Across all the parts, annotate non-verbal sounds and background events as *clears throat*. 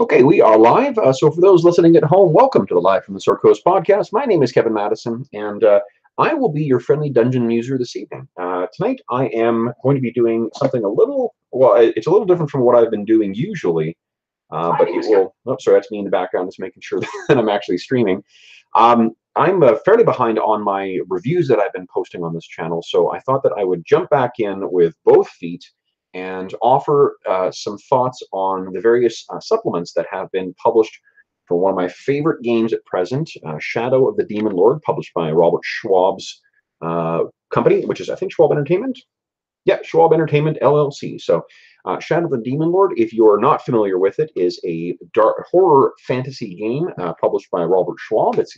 Okay, we are live. Uh, so, for those listening at home, welcome to the Live from the Sword Coast podcast. My name is Kevin Madison, and uh, I will be your friendly dungeon muser this evening. Uh, tonight, I am going to be doing something a little well. It's a little different from what I've been doing usually, uh, but it will. Oh, sorry, that's me in the background. Just making sure *laughs* that I'm actually streaming. Um, I'm uh, fairly behind on my reviews that I've been posting on this channel, so I thought that I would jump back in with both feet and offer uh, some thoughts on the various uh, supplements that have been published for one of my favorite games at present, uh, Shadow of the Demon Lord, published by Robert Schwalb's uh, company, which is, I think, Schwalb Entertainment. Yeah, Schwalb Entertainment LLC. So, uh, Shadow of the Demon Lord, if you're not familiar with it, is a dark horror fantasy game uh, published by Robert Schwalb. It's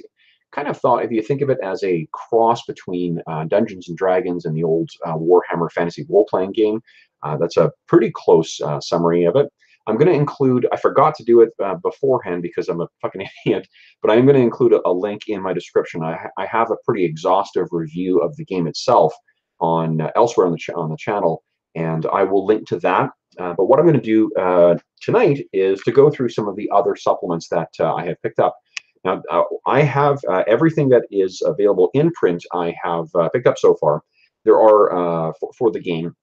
kind of thought, if you think of it as a cross between Dungeons and Dragons and the old Warhammer fantasy role-playing game, uh, that's a pretty close uh, summary of it. I'm going to include, I forgot to do it uh, beforehand because I'm a fucking *laughs* idiot, but I'm going to include a, a, link in my description. I, I, have a pretty exhaustive review of the game itself on uh, elsewhere on the, on the channel, and I will link to that. Uh, but what I'm going to do uh, tonight is to go through some of the other supplements that I have picked up. Now, I have everything that is available in print I have picked up so far. There are, for, for the game,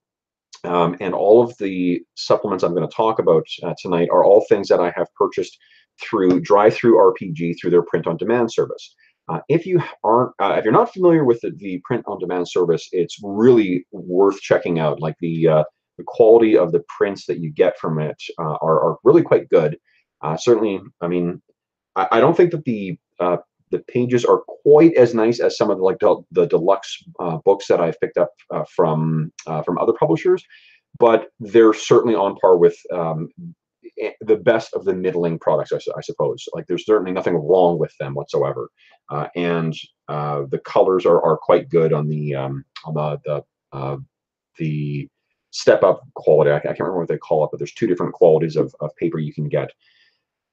um, and all of the supplements I'm going to talk about uh, tonight are all things that I have purchased through DriveThruRPG through RPG through their print-on-demand service. Uh, if you aren't, uh, if you're not familiar with the, the print-on-demand service, it's really worth checking out. Like the uh, the quality of the prints that you get from it uh, are, are really quite good. Uh, certainly, I mean, I, I, don't think that the the pages are quite as nice as some of the like the, the deluxe uh, books that I've picked up uh, from uh, from other publishers, but they're certainly on par with um, the best of the middling products, I, I, suppose. Like there's certainly nothing wrong with them whatsoever, uh, and uh, the colors are, are quite good on the um, on the the the step up quality. I, I, can't remember what they call it, but there's two different qualities of, of paper you can get.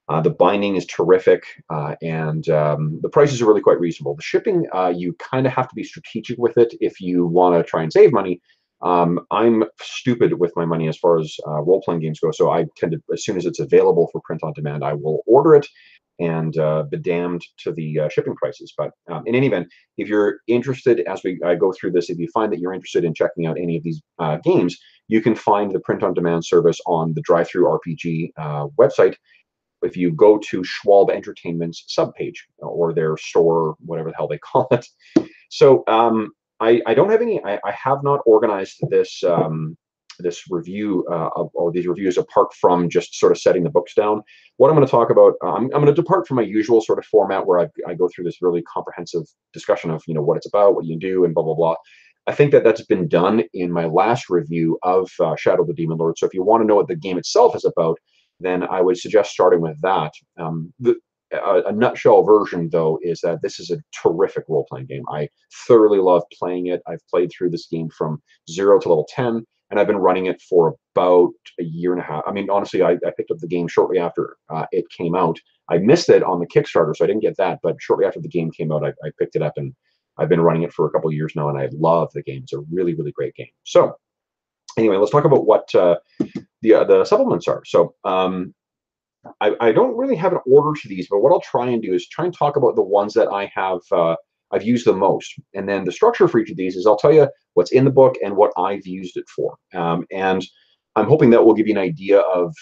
Uh, the binding is terrific, uh, and um, the prices are really quite reasonable. The shipping, uh, you kind of have to be strategic with it if you want to try and save money. Um, I'm stupid with my money as far as uh, role-playing games go, so I tend to, as soon as it's available for print on demand, I will order it and uh, be damned to the uh, shipping prices. But um, in any event, if you're interested, as we I go through this, if you find that you're interested in checking out any of these games, you can find the print-on-demand service on the DriveThruRPG website if you go to Schwalb Entertainment's subpage or their store, whatever the hell they *laughs* call it. So um, I, I, don't have any, I, I have not organized this um, this review uh, of, or these reviews apart from just sort of setting the books down. What I'm going to talk about, uh, I'm, I'm going to depart from my usual sort of format where I, I go through this really comprehensive discussion of, you know, what it's about, what you do, and blah, blah, blah. I think that that's been done in my last review of uh, Shadow of the Demon Lord. So if you want to know what the game itself is about, then I would suggest starting with that. Um, the, a, a, nutshell version, though, is that this is a terrific role playing game. I thoroughly love playing it. I've played through this game from zero to level 10, and I've been running it for about a year and a half. I mean, honestly, I, I picked up the game shortly after uh, it came out. I missed it on the Kickstarter, so I didn't get that, but shortly after the game came out, I, I picked it up and I've been running it for a couple years now, and I love the game. It's a really, really great game. So, anyway, let's talk about what uh, the uh, the supplements are. So um, I, I don't really have an order to these, but what I'll try and do is try and talk about the ones that I have uh, I've used the most. And then the structure for each of these is I'll tell you what's in the book and what I've used it for. Um, and I'm hoping that will give you an idea of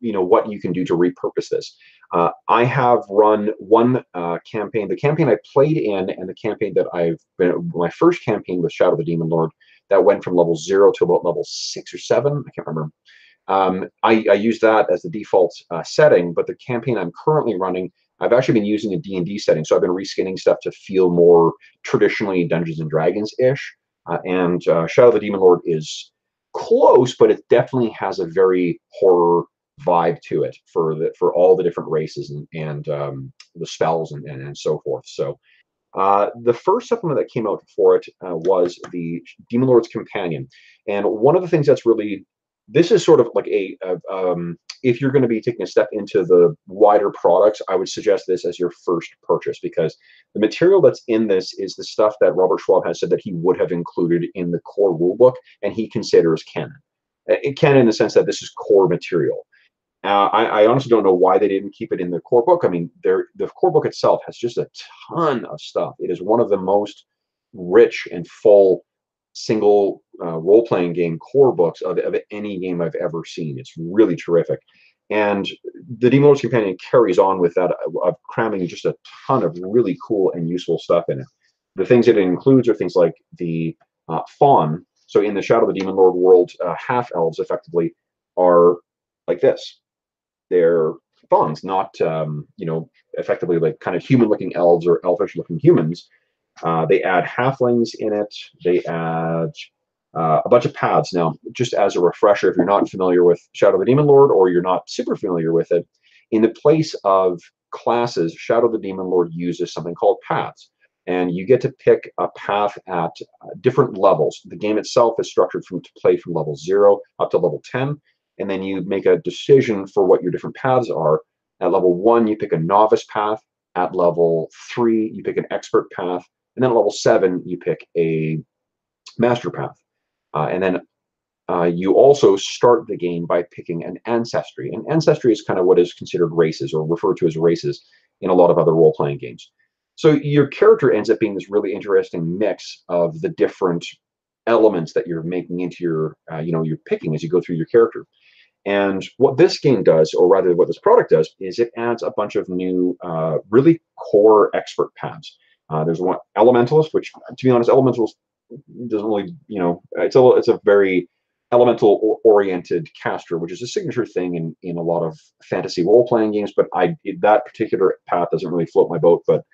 you know what you can do to repurpose this. Uh, I have run one uh, campaign, the campaign I played in, and the campaign that I've been my first campaign with Shadow the Demon Lord that went from level zero to about level six or seven. I can't remember. Um, I, I use that as the default uh, setting, but the campaign I'm currently running, I've actually been using a D&D setting. So I've been reskinning stuff to feel more traditionally Dungeons and Dragons-ish. Uh, and uh, Shadow of the Demon Lord is close, but it definitely has a very horror vibe to it for the for all the different races and, and um, the spells and, and, and so forth. So uh, the first supplement that came out for it uh, was the Demon Lord's Companion. And one of the things that's really, this is sort of like a, um, if you're going to be taking a step into the wider products, I would suggest this as your first purchase because the material that's in this is the stuff that Robert Schwalb has said that he would have included in the core rulebook and he considers canon. Uh, canon in the sense that this is core material. Uh, I, I, honestly don't know why they didn't keep it in the core book. I mean, the core book itself has just a ton of stuff. It is one of the most rich and full single uh, role-playing game core books of, of any game I've ever seen. It's really terrific. And the Demon Lord's Companion carries on with that of cramming just a ton of really cool and useful stuff in it. The things that it includes are things like the uh, fawn. So in the Shadow of the Demon Lord world, uh, half elves effectively are like this. They're fawns, not um, you know effectively like kind of human-looking elves or elfish-looking humans. Uh, they add halflings in it. They add uh, a bunch of paths. Now, just as a refresher, if you're not familiar with Shadow of the Demon Lord or you're not super familiar with it, in the place of classes, Shadow of the Demon Lord uses something called paths. And you get to pick a path at uh, different levels. The game itself is structured from to play from level zero up to level 10. And then you make a decision for what your different paths are. At level one, you pick a novice path. At level three, you pick an expert path. And then at level seven, you pick a master path. Uh, and then uh, you also start the game by picking an ancestry. And ancestry is kind of what is considered races or referred to as races in a lot of other role-playing games. So your character ends up being this really interesting mix of the different elements that you're making into your, uh, you know, you're picking as you go through your character. And what this game does, or rather what this product does, is it adds a bunch of new, uh, really core expert paths. Uh, there's one Elementalist, which, to be honest, Elementalist doesn't really, you know, it's a it's a very elemental oriented caster, which is a signature thing in in a lot of fantasy role playing games. But I that particular path doesn't really float my boat. But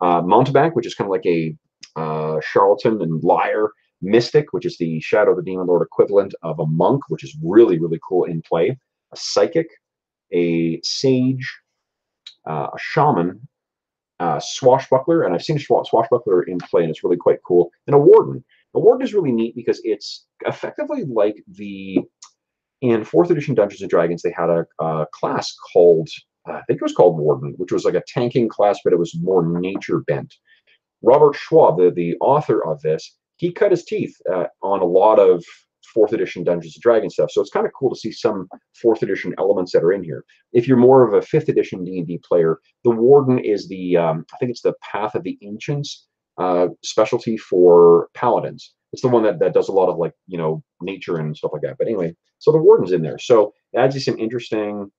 uh, Mountebank, which is kind of like a uh, charlatan and liar. Mystic, which is the Shadow of the Demon Lord equivalent of a monk, which is really, really cool in play. A psychic, a sage, uh, a shaman, uh, swashbuckler, and I've seen a swashbuckler in play, and it's really quite cool. And a warden. A warden is really neat because it's effectively like the in fourth edition Dungeons and Dragons. They had a, a class called uh, I think it was called warden, which was like a tanking class, but it was more nature bent. Robert Schwalb, the, the author of this, he cut his teeth uh, on a lot of fourth edition Dungeons and Dragons stuff. So it's kind of cool to see some fourth edition elements that are in here. If you're more of a fifth edition D&D player, the Warden is the, um, I think it's the Oath of the Ancients uh, specialty for Paladins. It's the one that, that does a lot of like, you know, nature and stuff like that. But anyway, so the Warden's in there. So it adds you some interesting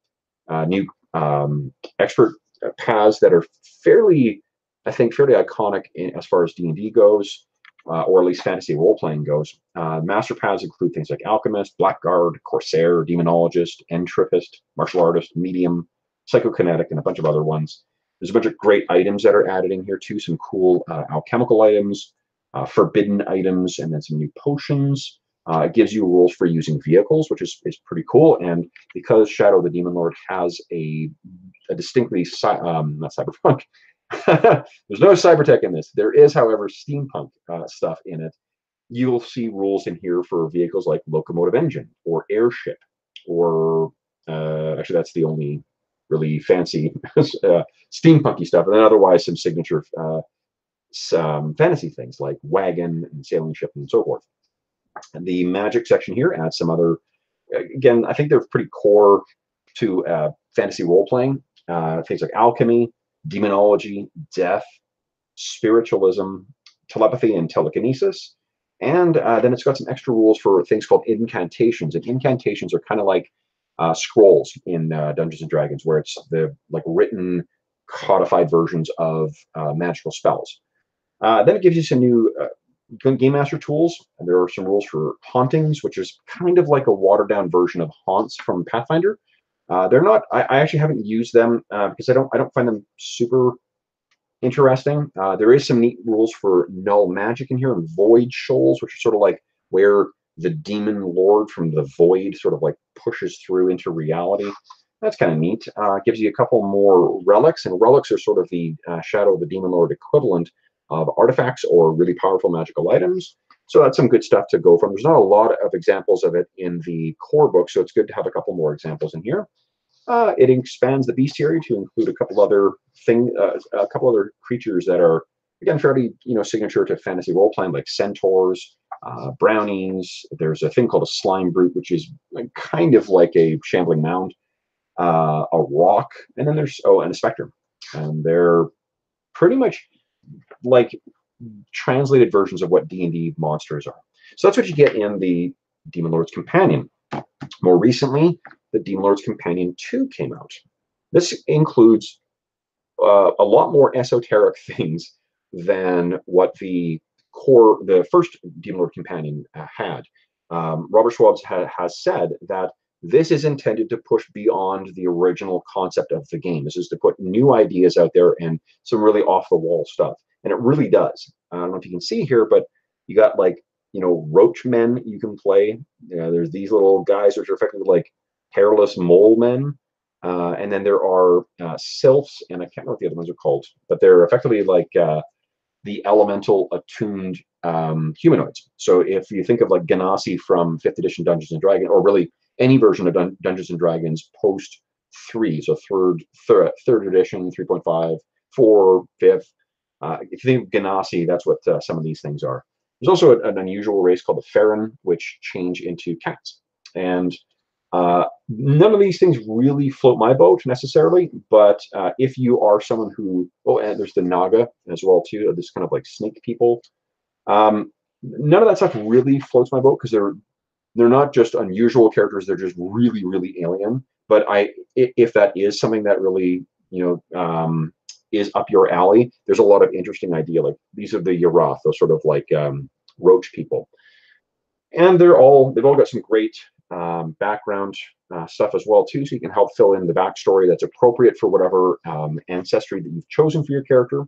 uh, new um, expert paths that are fairly, I think, fairly iconic in, as far as D&D goes uh, or at least fantasy role-playing goes. Uh, master paths include things like Alchemist, Blackguard, Corsair, Demonologist, entropist, Martial Artist, Medium, Psychokinetic, and a bunch of other ones. There's a bunch of great items that are added in here too, some cool uh, alchemical items, uh, forbidden items, and then some new potions. Uh, it gives you rules for using vehicles, which is, is pretty cool. And because Shadow the Demon Lord has a, a distinctly, um, not cyberpunk, *laughs* There's no cybertech in this. There is, however, steampunk uh, stuff in it. You'll see rules in here for vehicles like locomotive engine or airship, or uh, actually, that's the only really fancy *laughs* uh, steampunky stuff. And then otherwise, some signature uh, some fantasy things like wagon and sailing ship and so forth. And the magic section here adds some other. Again, I think they're pretty core to uh, fantasy role playing. Uh, things like alchemy, demonology, death, spiritualism, telepathy, and telekinesis. And uh, then it's got some extra rules for things called incantations. And incantations are kind of like uh, scrolls in uh, Dungeons and Dragons, where it's the like written, codified versions of uh, magical spells. Uh, then it gives you some new uh, game master tools. And there are some rules for hauntings, which is kind of like a watered down version of haunts from Pathfinder. Uh, they're not. I, I, actually haven't used them uh, because I don't. I don't find them super interesting. Uh, there is some neat rules for null magic in here and void shoals, which are sort of like where the demon lord from the void sort of like pushes through into reality. That's kind of neat. Uh, gives you a couple more relics, and relics are sort of the uh, Shadow of the Demon Lord equivalent of artifacts or really powerful magical items. So that's some good stuff to go from. There's not a lot of examples of it in the core book, so it's good to have a couple more examples in here. Uh, it expands the bestiary to include a couple other thing, uh, a couple other creatures that are again fairly you know signature to fantasy role playing, like centaurs, uh, brownies. There's a thing called a slime brute, which is kind of like a shambling mound. uh, a rock, and then there's oh, and a specter, and they're pretty much like translated versions of what D and D monsters are. So that's what you get in the Demon Lord's Companion. More recently, the Demon Lord's Companion 2 came out. This includes uh, a lot more esoteric *laughs* things than what the core, the first Demon Lord Companion uh, had. Um, Robert Schwalbs ha has said that this is intended to push beyond the original concept of the game. This is to put new ideas out there and some really off the wall stuff. And it really does. I don't know if you can see here, but you got like, you know, roach men you can play. Uh, there's these little guys which are effectively like hairless mole men. Uh, and then there are uh, sylphs, and I can't remember what the other ones are called, but they're effectively like uh, the elemental attuned um, humanoids. So if you think of like Genasi from 5th edition Dungeons and Dragons, or really any version of Dun Dungeons and Dragons post 3, so third, third, third edition, 3.5, 4, 5th, uh, if you think of Genasi, that's what uh, some of these things are. There's also an unusual race called the Farron, which change into cats. And uh, none of these things really float my boat necessarily, but uh, if you are someone who, oh, and there's the Naga as well too, this kind of like snake people. Um, none of that stuff really floats my boat because they're they're not just unusual characters; they're just really, really alien. But I, if that is something that really, you know, um, is up your alley, there's a lot of interesting idea. Like these are the Yarath, those sort of like um, roach people, and they're all they've all got some great um, background uh, stuff as well too, so you can help fill in the backstory that's appropriate for whatever um, ancestry that you've chosen for your character.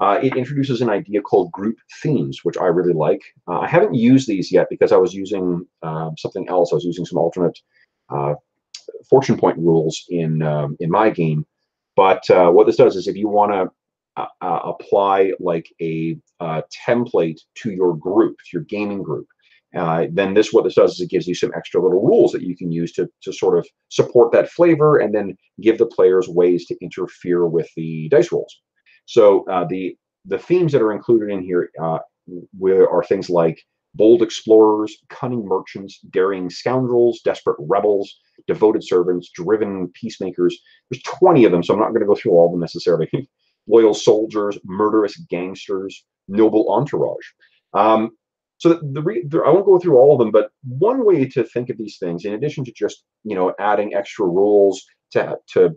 Uh, it introduces an idea called group themes, which I really like. Uh, I haven't used these yet because I was using uh, something else. I was using some alternate uh, fortune point rules in um, in my game. But uh, what this does is if you want to apply like a template to your group, to your gaming group, uh, then this what this does is it gives you some extra little rules that you can use to, to sort of support that flavor and then give the players ways to interfere with the dice rolls. So uh, the the themes that are included in here uh, are things like bold explorers, cunning merchants, daring scoundrels, desperate rebels, devoted servants, driven peacemakers. There's 20 of them, so I'm not going to go through all of them necessarily. *laughs* Loyal soldiers, murderous gangsters, noble entourage. Um, so the, the, I won't go through all of them, but one way to think of these things, in addition to just you know adding extra rules to to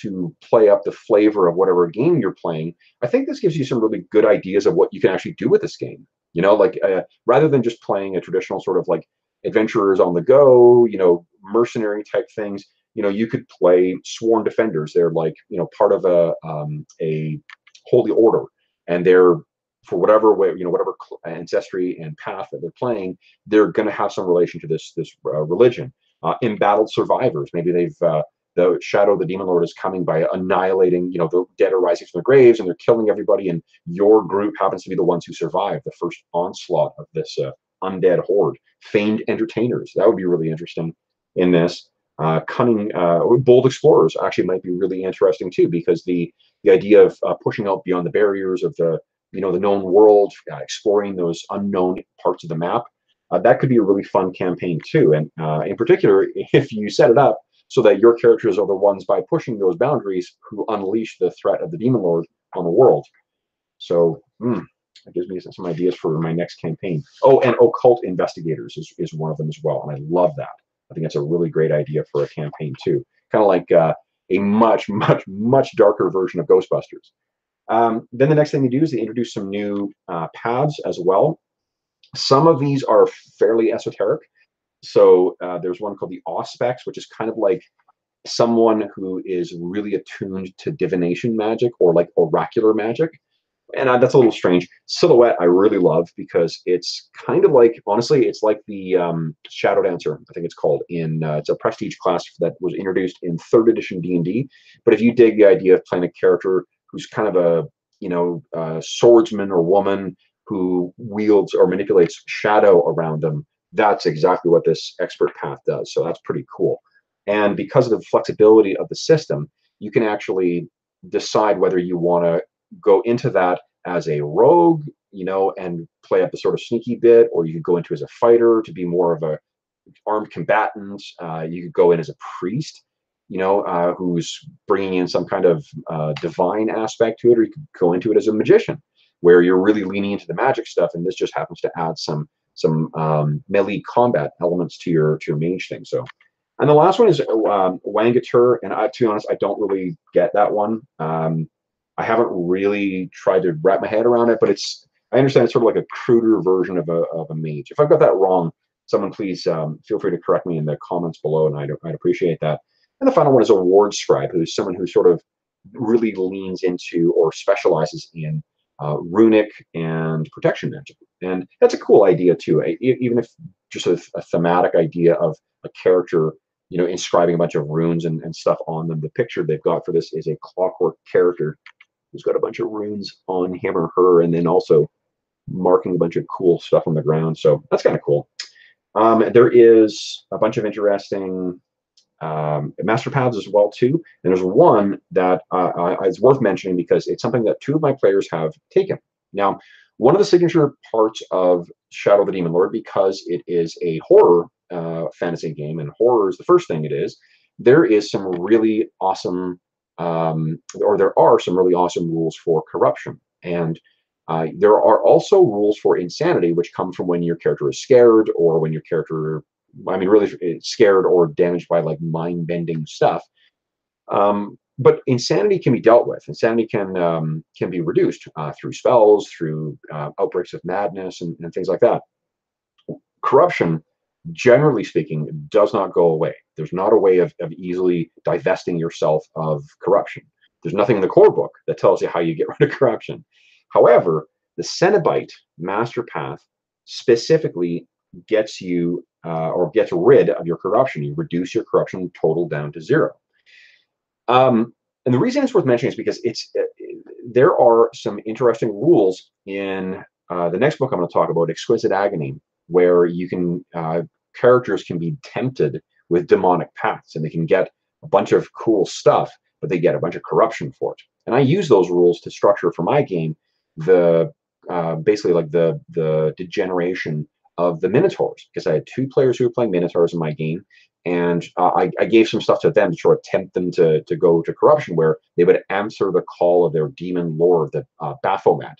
to play up the flavor of whatever game you're playing, I think this gives you some really good ideas of what you can actually do with this game. You know, like uh, rather than just playing a traditional sort of like adventurers on the go, you know, mercenary type things. You know, you could play sworn defenders. They're like you know part of a um, a holy order, and they're for whatever way, you know, whatever ancestry and path that they're playing, they're going to have some relation to this this uh, religion. Uh, embattled survivors, maybe they've uh, the shadow of the demon lord is coming by annihilating, you know, the dead are rising from the graves and they're killing everybody, and your group happens to be the ones who survive the first onslaught of this uh, undead horde. Famed entertainers, that would be really interesting in this. Uh, cunning, uh, bold explorers actually might be really interesting too, because the the idea of pushing out beyond the barriers of the you know the known world, uh, exploring those unknown parts of the map. Uh, that could be a really fun campaign too. And uh, in particular, *laughs* if you set it up so that your characters are the ones by pushing those boundaries who unleash the threat of the demon lord on the world. So mm, that gives me some ideas for my next campaign. Oh, and occult investigators is, is one of them as well, and I love that. I think that's a really great idea for a campaign too. Kind of like uh, a much, much, much darker version of Ghostbusters. Um, then the next thing they do is they introduce some new uh, paths as well. Some of these are fairly esoteric. So uh, there's one called the Auspex, which is kind of like someone who is really attuned to divination magic or like oracular magic. And uh, that's a little strange. Silhouette, I really love because it's kind of like, honestly, it's like the um, Shadow Dancer, I think it's called. In uh, it's a prestige class that was introduced in third edition D and D. But if you dig the idea of playing a character who's kind of a you know swordsman or woman who wields or manipulates shadow around them that's exactly what this expert path does. So that's pretty cool. And because of the flexibility of the system you can actually decide whether you want to go into that as a rogue you know and play up the sort of sneaky bit or you could go into as a fighter to be more of a armed combatant. Uh, you could go in as a priest, you know, uh, who's bringing in some kind of uh, divine aspect to it, or you could go into it as a magician, where you're really leaning into the magic stuff, and this just happens to add some some um, melee combat elements to your to your mage thing. So, and the last one is um, Wangatur, and I, to be honest, I don't really get that one. Um, I haven't really tried to wrap my head around it, but it's I understand it's sort of like a cruder version of a of a mage. If I've got that wrong, someone please um, feel free to correct me in the comments below, and I'd, I'd appreciate that. And the final one is a ward scribe, who's someone who sort of really leans into or specializes in uh, runic and protection magic. And that's a cool idea too, even if just a, a, thematic idea of a character, you know, inscribing a bunch of runes and, and stuff on them. The picture they've got for this is a clockwork character who's got a bunch of runes on him or her, and then also marking a bunch of cool stuff on the ground. So that's kind of cool. Um, there is a bunch of interesting um, master paths as well too. And there's one that uh, is worth mentioning because it's something that two of my players have taken. Now, one of the signature parts of Shadow of the Demon Lord, because it is a horror uh, fantasy game, and horror is the first thing it is, there is some really awesome, um, or there are some really awesome rules for corruption. And uh, there are also rules for insanity, which come from when your character is scared or when your character, I mean, really eh, scared or damaged by like mind bending stuff. Um, but insanity can be dealt with. Insanity can um, can be reduced uh, through spells, through uh, outbreaks of madness, and, and things like that. Corruption, generally speaking, does not go away. There's not a way of, of easily divesting yourself of corruption. There's nothing in the core book that tells you how you get *laughs* rid of corruption. However, the Cenobite master path specifically gets you uh, or gets rid of your corruption. You reduce your corruption total down to zero. Um, and the reason it's worth mentioning is because it's uh, there are some interesting rules in uh, the next book I'm going to talk about, Exquisite Agony, where you can uh, characters can be tempted with demonic paths, and they can get a bunch of cool stuff, but they get a bunch of corruption for it. And I use those rules to structure for my game the uh, basically like the the degeneration of the Minotaurs because I had two players who were playing Minotaurs in my game, and uh, I, I, gave some stuff to them to sort of tempt them to to go to corruption, where they would answer the call of their demon lord, the uh, Baphomet,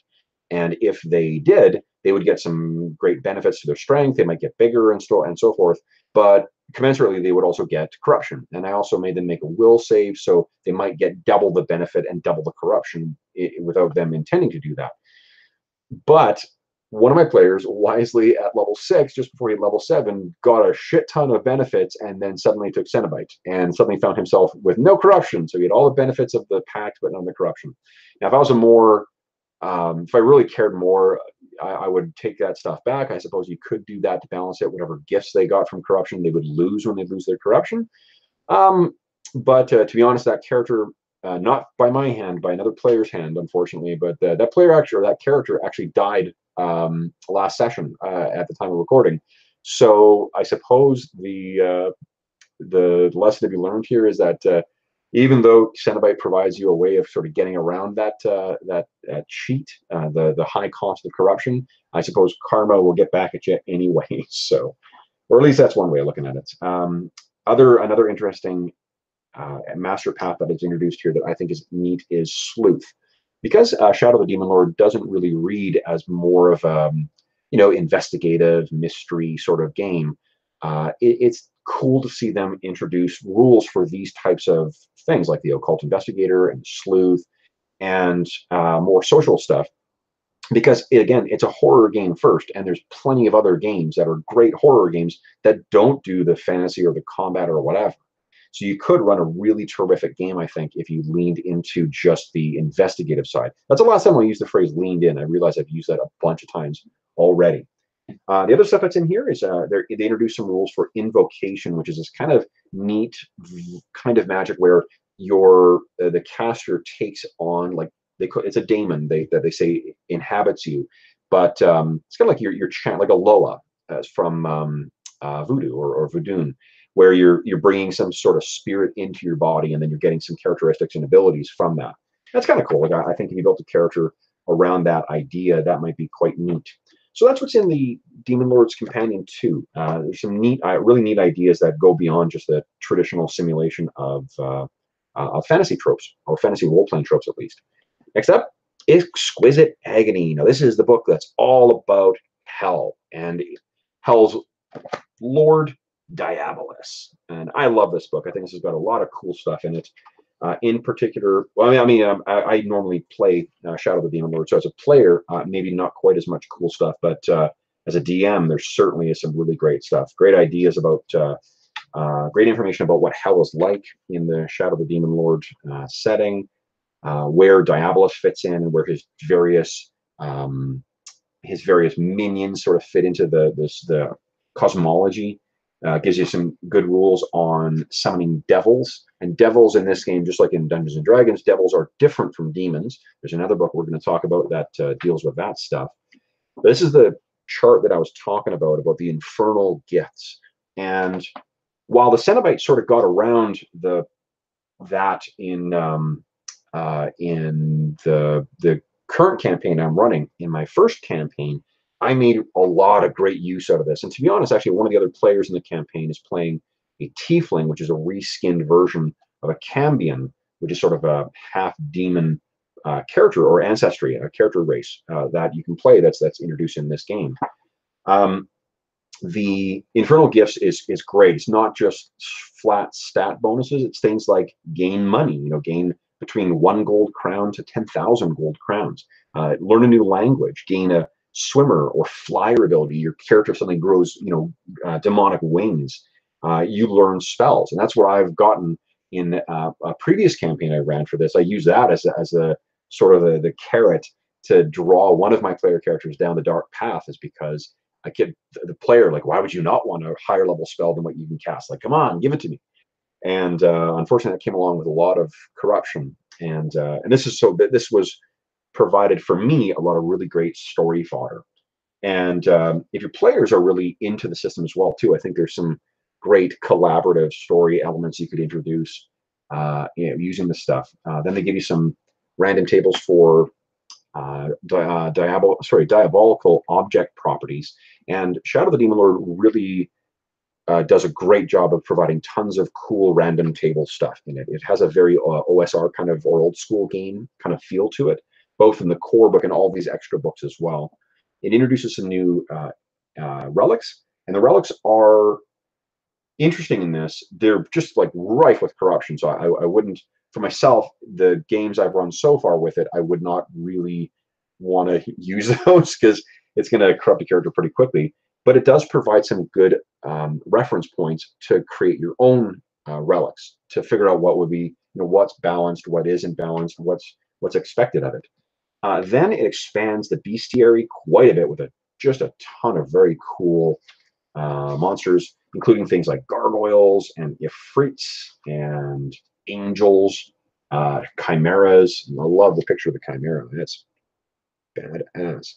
and if they did, they would get some great benefits to their strength. They might get bigger and so and so forth, but commensurately they would also get corruption. And I also made them make a will save, so they might get double the benefit and double the corruption without them intending to do that. But one of my players wisely at level six, just before he level seven, got a shit ton of benefits and then suddenly took Cenobite and suddenly found himself with no corruption. So he had all the benefits of the pact, but none of the corruption. Now, if I was a more, um, if I really cared more, I, I, would take that stuff back. I suppose you could do that to balance it. Whatever gifts they got from corruption, they would lose when they lose their corruption. Um, but uh, to be honest, that character uh, not by my hand, by another player's hand, unfortunately. But uh, that player actually, or that character actually died um, last session uh, at the time of recording. So I suppose the uh, the lesson to be learned here is that uh, even though Cenobite provides you a way of sort of getting around that uh, that, that cheat, the the high cost of corruption, I suppose karma will get back at you anyway. *laughs* So, or at least that's one way of looking at it. Um, other another interesting uh, master path that is introduced here that I think is neat is Sleuth. Because uh, Shadow of the Demon Lord doesn't really read as more of a, um, you know, investigative mystery sort of game, uh, it, it's cool to see them introduce rules for these types of things like the occult investigator and sleuth and uh, more social stuff. Because again it's a horror game first and there's plenty of other games that are great horror games that don't do the fantasy or the combat or whatever so you could run a really terrific game, I think, if you leaned into just the investigative side. That's the last time I used the phrase leaned in. I realize I've used that a bunch of times already. Uh, the other stuff that's in here is uh, they introduce some rules for invocation, which is this kind of neat kind of magic where your uh, the caster takes on like they it's a daemon they that they say inhabits you, but um, it's kind of like your your chant like a loa as from um, uh, voodoo or, or voodoo where you're you're bringing some sort of spirit into your body and then you're getting some characteristics and abilities from that that's kind of cool like I, I, think if you built a character around that idea that might be quite neat So that's what's in the Demon Lord's Companion 2. Uh, there's some neat, uh, really neat ideas that go beyond just the traditional simulation of, uh, uh fantasy tropes, or fantasy role-playing tropes at least. Next up, Exquisite Agony. Now, this is the book that's all about hell and hell's Lord Diabolus. And I love this book. I think this has got a lot of cool stuff in it. Uh, in particular, well, I mean, I, mean um, I, I, normally play uh, Shadow of the Demon Lord, so as a player, uh, maybe not quite as much cool stuff, but uh, as a DM, there certainly is some really great stuff. Great ideas about, uh, uh, great information about what hell is like in the Shadow of the Demon Lord setting, where Diabolus fits in, and where his various um, his various minions sort of fit into the this the cosmology uh, gives you some good rules on summoning devils. And devils in this game, just like in Dungeons and Dragons, devils are different from demons. There's another book we're going to talk about that uh, deals with that stuff. But this is the chart that I was talking about, about the infernal gifts. And while the Cenobite sort of got around the that in um, uh, in the the current campaign I'm running, in my first campaign, I made a lot of great use out of this. And to be honest, actually, one of the other players in the campaign is playing a Tiefling, which is a reskinned version of a Cambion, which is sort of a half demon uh, character or ancestry, a character race uh, that you can play that's that's introduced in this game. Um, the infernal gifts is is great. It's not just flat stat bonuses. It's things like gain money. You know, gain between one gold crown to ten thousand gold crowns. Uh, learn a new language. Gain a swimmer or flyer ability, your character suddenly grows, you know, uh, demonic wings. Uh, you learn spells, and that's what I've gotten in uh, a previous campaign I ran for this. I use that as a, as a sort of a, the carrot to draw one of my player characters down the dark path, is because I get the player like, why would you not want a higher level spell than what you can cast? Like, come on, give it to me. And uh, unfortunately, that came along with a lot of corruption. And uh, and this is so. This was provided for me a lot of really great story fodder. And um, if your players are really into the system as well, too, I think there's some great collaborative story elements you could introduce uh, you know, using this stuff. Uh, then they give you some random tables for uh, di uh, diabol sorry, diabolical object properties. And Shadow of the Demon Lord really uh, does a great job of providing tons of cool random table stuff in it. It has a very uh, OSR kind of or old school game kind of feel to it both in the core book and all these extra books as well. It introduces some new uh, uh, relics, and the relics are interesting in this. They're just like rife with corruption. So I, I wouldn't, for myself, the games I've run so far with it, I would not really want to *laughs* use those because it's going to corrupt a character pretty quickly. But it does provide some good um, reference points to create your own uh, relics to figure out what would be, you know, what's balanced, what isn't balanced, what's what's expected of it. Uh, then it expands the bestiary quite a bit with a, just a ton of very cool uh, monsters, including things like gargoyles and ifrits and angels, uh, chimeras. I love the picture of the chimera. It's badass.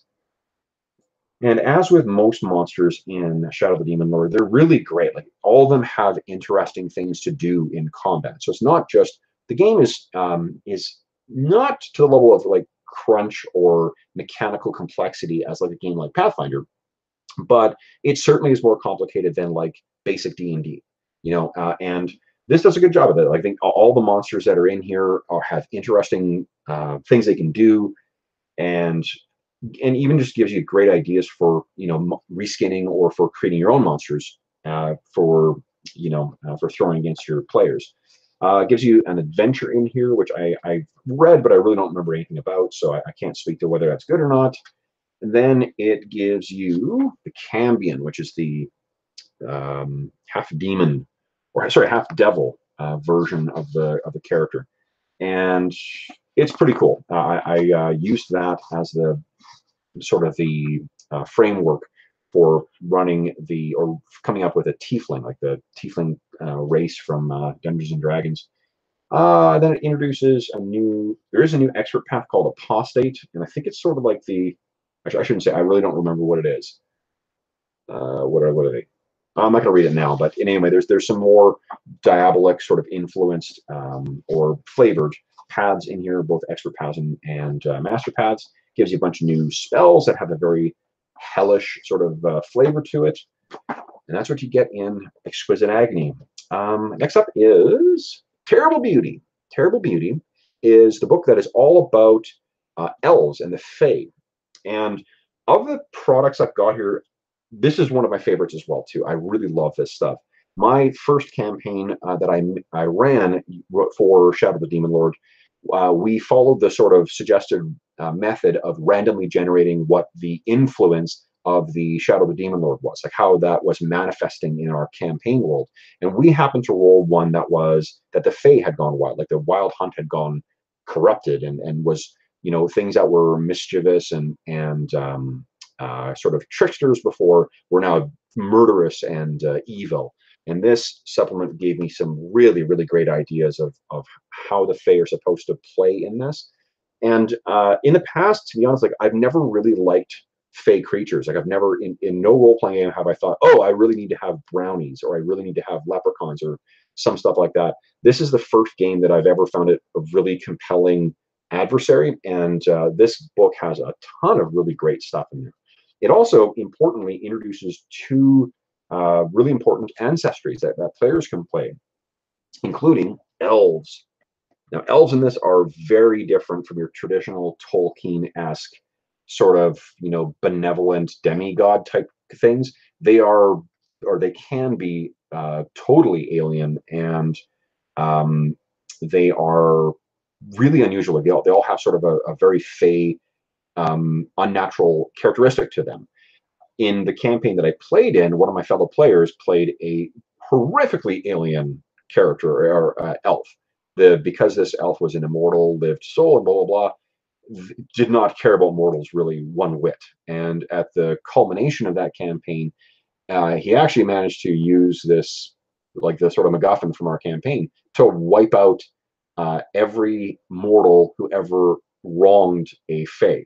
And as with most monsters in Shadow of the Demon Lord, they're really great. Like all of them have interesting things to do in combat. So it's not just the game is um, is not to the level of like crunch or mechanical complexity as like a game like Pathfinder, but it certainly is more complicated than like basic D&D, you know, uh, and this does a good job of it. I think all the monsters that are in here are, have interesting uh, things they can do, and and even just gives you great ideas for you know reskinning or for creating your own monsters uh, for you know uh, for throwing against your players. Uh, gives you an adventure in here, which I, I've read, but I really don't remember anything about, so I, I can't speak to whether that's good or not. And then it gives you the Cambion, which is the um, half demon, or sorry, half devil uh, version of the of the character, and it's pretty cool. Uh, I, I uh, used that as the sort of the uh, framework for running the or coming up with a tiefling, like the tiefling uh, race from uh, Dungeons and Dragons. Uh, then it introduces a new. There is a new expert path called Apostate, and I think it's sort of like the. I, sh I shouldn't say. I really don't remember what it is. Uh, what are what are they? I'm not going to read it now, but anyway, there's there's some more diabolic sort of influenced um, or flavored paths in here, both expert paths and, and uh, master paths. Gives you a bunch of new spells that have a very hellish sort of uh, flavor to it. And that's what you get in Exquisite Agony. Um, next up is Terrible Beauty. Terrible Beauty is the book that is all about uh, elves and the Fae. And of the products I've got here, this is one of my favorites as well too. I really love this stuff. My first campaign uh, that I, I ran for Shadow the Demon Lord, uh, we followed the sort of suggested uh, method of randomly generating what the influence of the Shadow of the Demon Lord was, like how that was manifesting in our campaign world. And we happened to roll one that was that the Fae had gone wild, like the Wild Hunt had gone corrupted and, and was, you know, things that were mischievous and, and um, uh, sort of tricksters before were now murderous and uh, evil. And this supplement gave me some really, really great ideas of, of how the Fae are supposed to play in this. And uh, in the past, to be honest, like I've never really liked Fae creatures. Like I've never, in, in no role-playing game have I thought, oh, I really need to have brownies or I really need to have leprechauns or some stuff like that. This is the first game that I've ever found it a really compelling adversary. And uh, this book has a ton of really great stuff in there. It also, importantly, introduces two uh, really important ancestries that, that players can play, including elves. Now, elves in this are very different from your traditional Tolkien-esque sort of, you know, benevolent demigod type things. They are, or they can be uh, totally alien and um, they are really unusual. They all, they all have sort of a, a very fey, um, unnatural characteristic to them in the campaign that I played in, one of my fellow players played a horrifically alien character or uh, elf. The because this elf was an immortal, lived soul, and blah blah blah, did not care about mortals really one whit. And at the culmination of that campaign, uh, he actually managed to use this, like the sort of MacGuffin from our campaign, to wipe out uh, every mortal who ever wronged a Fae.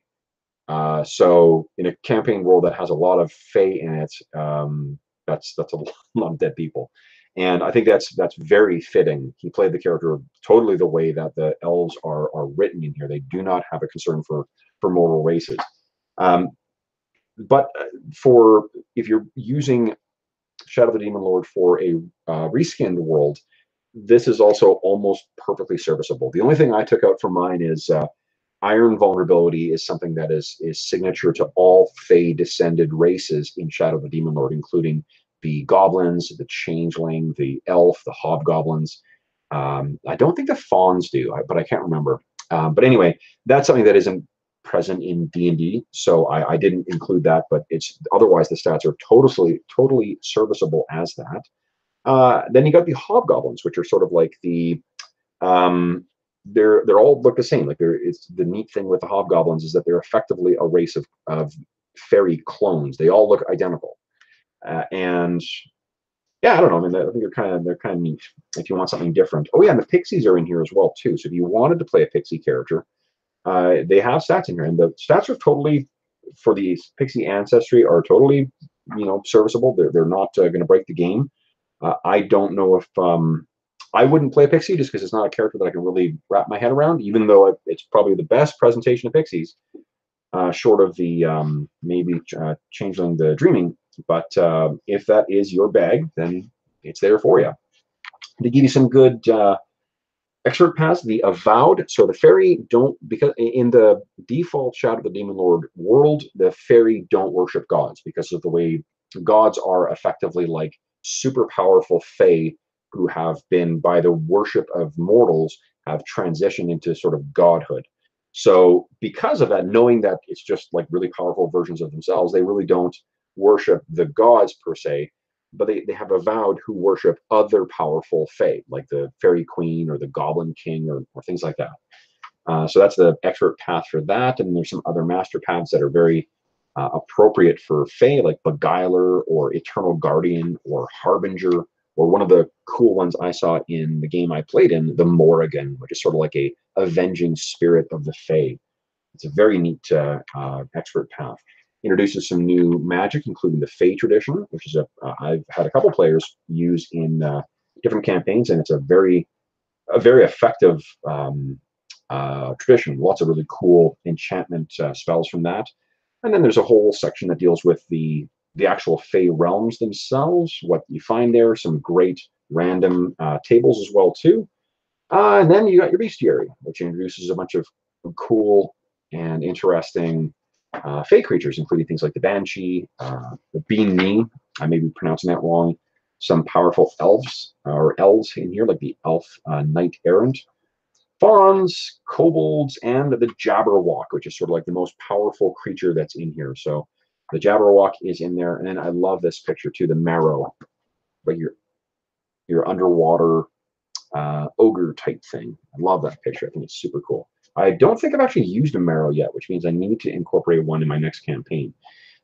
Uh, so in a campaign world that has a lot of Fae in it, um, that's that's a *laughs* lot of dead people, and I think that's that's very fitting. He played the character totally the way that the elves are are written in here. They do not have a concern for for mortal races. Um, but uh, for if you're using Shadow of the Demon Lord for a uh, reskinned world, this is also almost perfectly serviceable. The only thing I took out for mine is uh, iron vulnerability is something that is is signature to all Fey descended races in Shadow of the Demon Lord, including the goblins, the changeling, the elf, the hobgoblins. Um, I don't think the fauns do, but I can't remember. Um, but anyway, that's something that isn't present in D&D, so I, I, didn't include that, but it's otherwise the stats are totally, totally serviceable as that. Uh, then you got the hobgoblins, which are sort of like the um, they're they're all look the same. Like they're it's the neat thing with the hobgoblins is that they're effectively a race of of fairy clones. They all look identical, uh, and yeah, I don't know. I mean, I think they're kind of they're kind of neat. If you want something different, oh yeah, and the pixies are in here as well too. So if you wanted to play a pixie character, uh, they have stats in here, and the stats are totally for the pixie ancestry are totally you know serviceable. They're they're not uh, going to break the game. Uh, I don't know if um, I wouldn't play a Pixie just because it's not a character that I can really wrap my head around, even though it's probably the best presentation of Pixies, uh, short of the um, maybe uh, Changeling the Dreaming. But uh, if that is your bag, then it's there for you. To give you some good uh, expert paths, the Avowed. So the fairy don't, because in the default Shadow of the Demon Lord world, the fairy don't worship gods because of the way gods are effectively like super powerful fae who have been, by the worship of mortals, have transitioned into sort of godhood. So because of that, knowing that it's just like really powerful versions of themselves, they really don't worship the gods per se, but they, they have avowed who worship other powerful fae, like the fairy queen or the goblin king or, or things like that. Uh, so that's the expert path for that. And there's some other master paths that are very uh, appropriate for fae, like beguiler or eternal guardian or harbinger or one of the cool ones I saw in the game I played in, the Morrigan, which is sort of like a avenging spirit of the Fae. It's a very neat uh, uh, expert path. Introduces some new magic, including the Fey tradition, which is a uh, I've had a couple players use in uh, different campaigns, and it's a very a very effective um, uh, tradition. Lots of really cool enchantment uh, spells from that. And then there's a whole section that deals with the the actual Fey realms themselves, what you find there, some great random uh, tables as well too. Uh, and then you got your bestiary, which introduces a bunch of cool and interesting uh, Fey creatures, including things like the Banshee, uh, the Being Me, I may be pronouncing that wrong, some powerful elves, or elves in here, like the elf uh, knight errant, fauns, kobolds, and the Jabberwock, which is sort of like the most powerful creature that's in here. So the Jabberwock is in there, and then I love this picture too, the Merrow, but your your underwater uh, ogre type thing. I love that picture. I think it's super cool. I don't think I've actually used a Merrow yet, which means I need to incorporate one in my next campaign.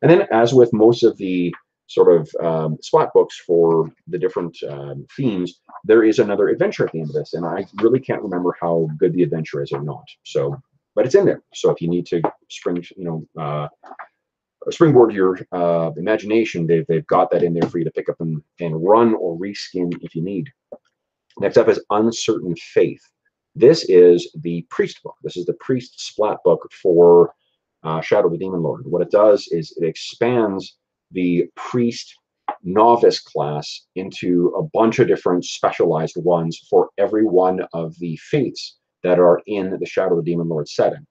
And then, as with most of the sort of um, splat books for the different um, themes, there is another adventure at the end of this, and I really can't remember how good the adventure is or not. So, but it's in there. So if you need to spring, you know, uh, springboard your uh, imagination, they've, they've got that in there for you to pick up and, and run or reskin if you need. Next up is Uncertain Faith. This is the priest book. This is the priest splat book for uh, Shadow the Demon Lord. What it does is it expands the priest novice class into a bunch of different specialized ones for every one of the faiths that are in the Shadow of the Demon Lord setting.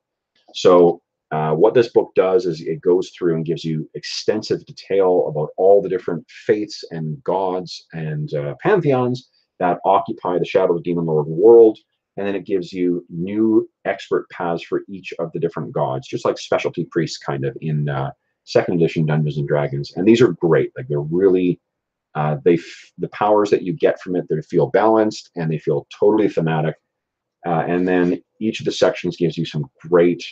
So uh, what this book does is it goes through and gives you extensive detail about all the different faiths and gods and uh, pantheons that occupy the Shadow of the Demon Lord world. And then it gives you new expert paths for each of the different gods, just like specialty priests kind of in uh, second edition Dungeons and Dragons. And these are great. Like they're really, uh, they the powers that you get from it, they feel balanced and they feel totally thematic. Uh, and then each of the sections gives you some great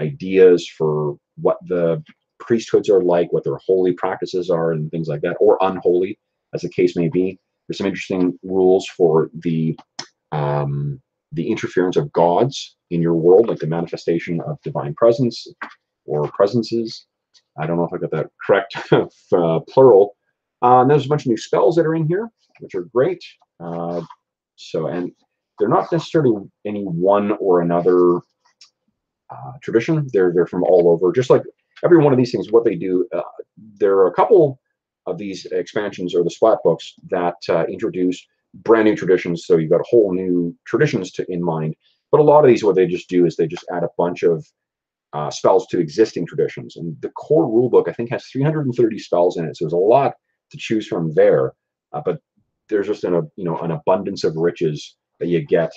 ideas for what the priesthoods are like, what their holy practices are, and things like that, or unholy, as the case may be. There's some interesting rules for the um, the interference of gods in your world, like the manifestation of divine presence or presences. I don't know if I got that correct, *laughs* uh, plural. Uh, and there's a bunch of new spells that are in here, which are great. Uh, so, and they're not necessarily any one or another uh, tradition. They're they're from all over. Just like every one of these things, what they do, uh, there are a couple of these expansions or the splat books that uh, introduce brand new traditions. So you've got a whole new traditions to in mind. But a lot of these, what they just do is they just add a bunch of uh, spells to existing traditions. And the core rulebook, I think, has 330 spells in it. So there's a lot to choose from there. Uh, but there's just an, a, you know, an abundance of riches that you get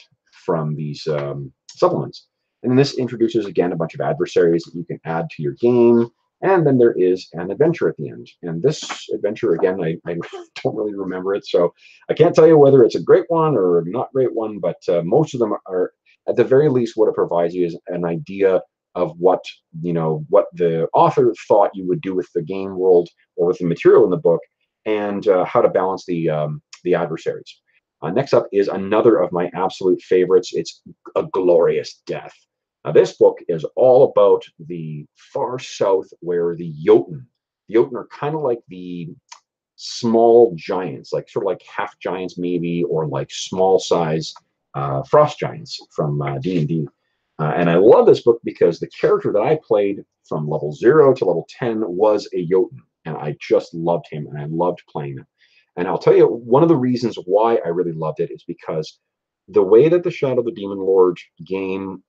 from these um, supplements. And this introduces, again, a bunch of adversaries that you can add to your game. And then there is an adventure at the end. And this adventure, again, I, I *laughs* don't really remember it. So I can't tell you whether it's a great one or not great one, but uh, most of them are, at the very least, what it provides you is an idea of what you know what the author thought you would do with the game world or with the material in the book and uh, how to balance the um, the adversaries uh, next up is another of my absolute favorites it's a glorious death now, this book is all about the far south where the Jotun, the Jotun are kind of like the small giants, like sort of like half giants maybe, or like small size uh, frost giants from uh, D&D. Uh, and I love this book because the character that I played from level 0 to level 10 was a Jotun. And I just loved him and I loved playing him. And I'll tell you, one of the reasons why I really loved it is because the way that the Shadow of the Demon Lord game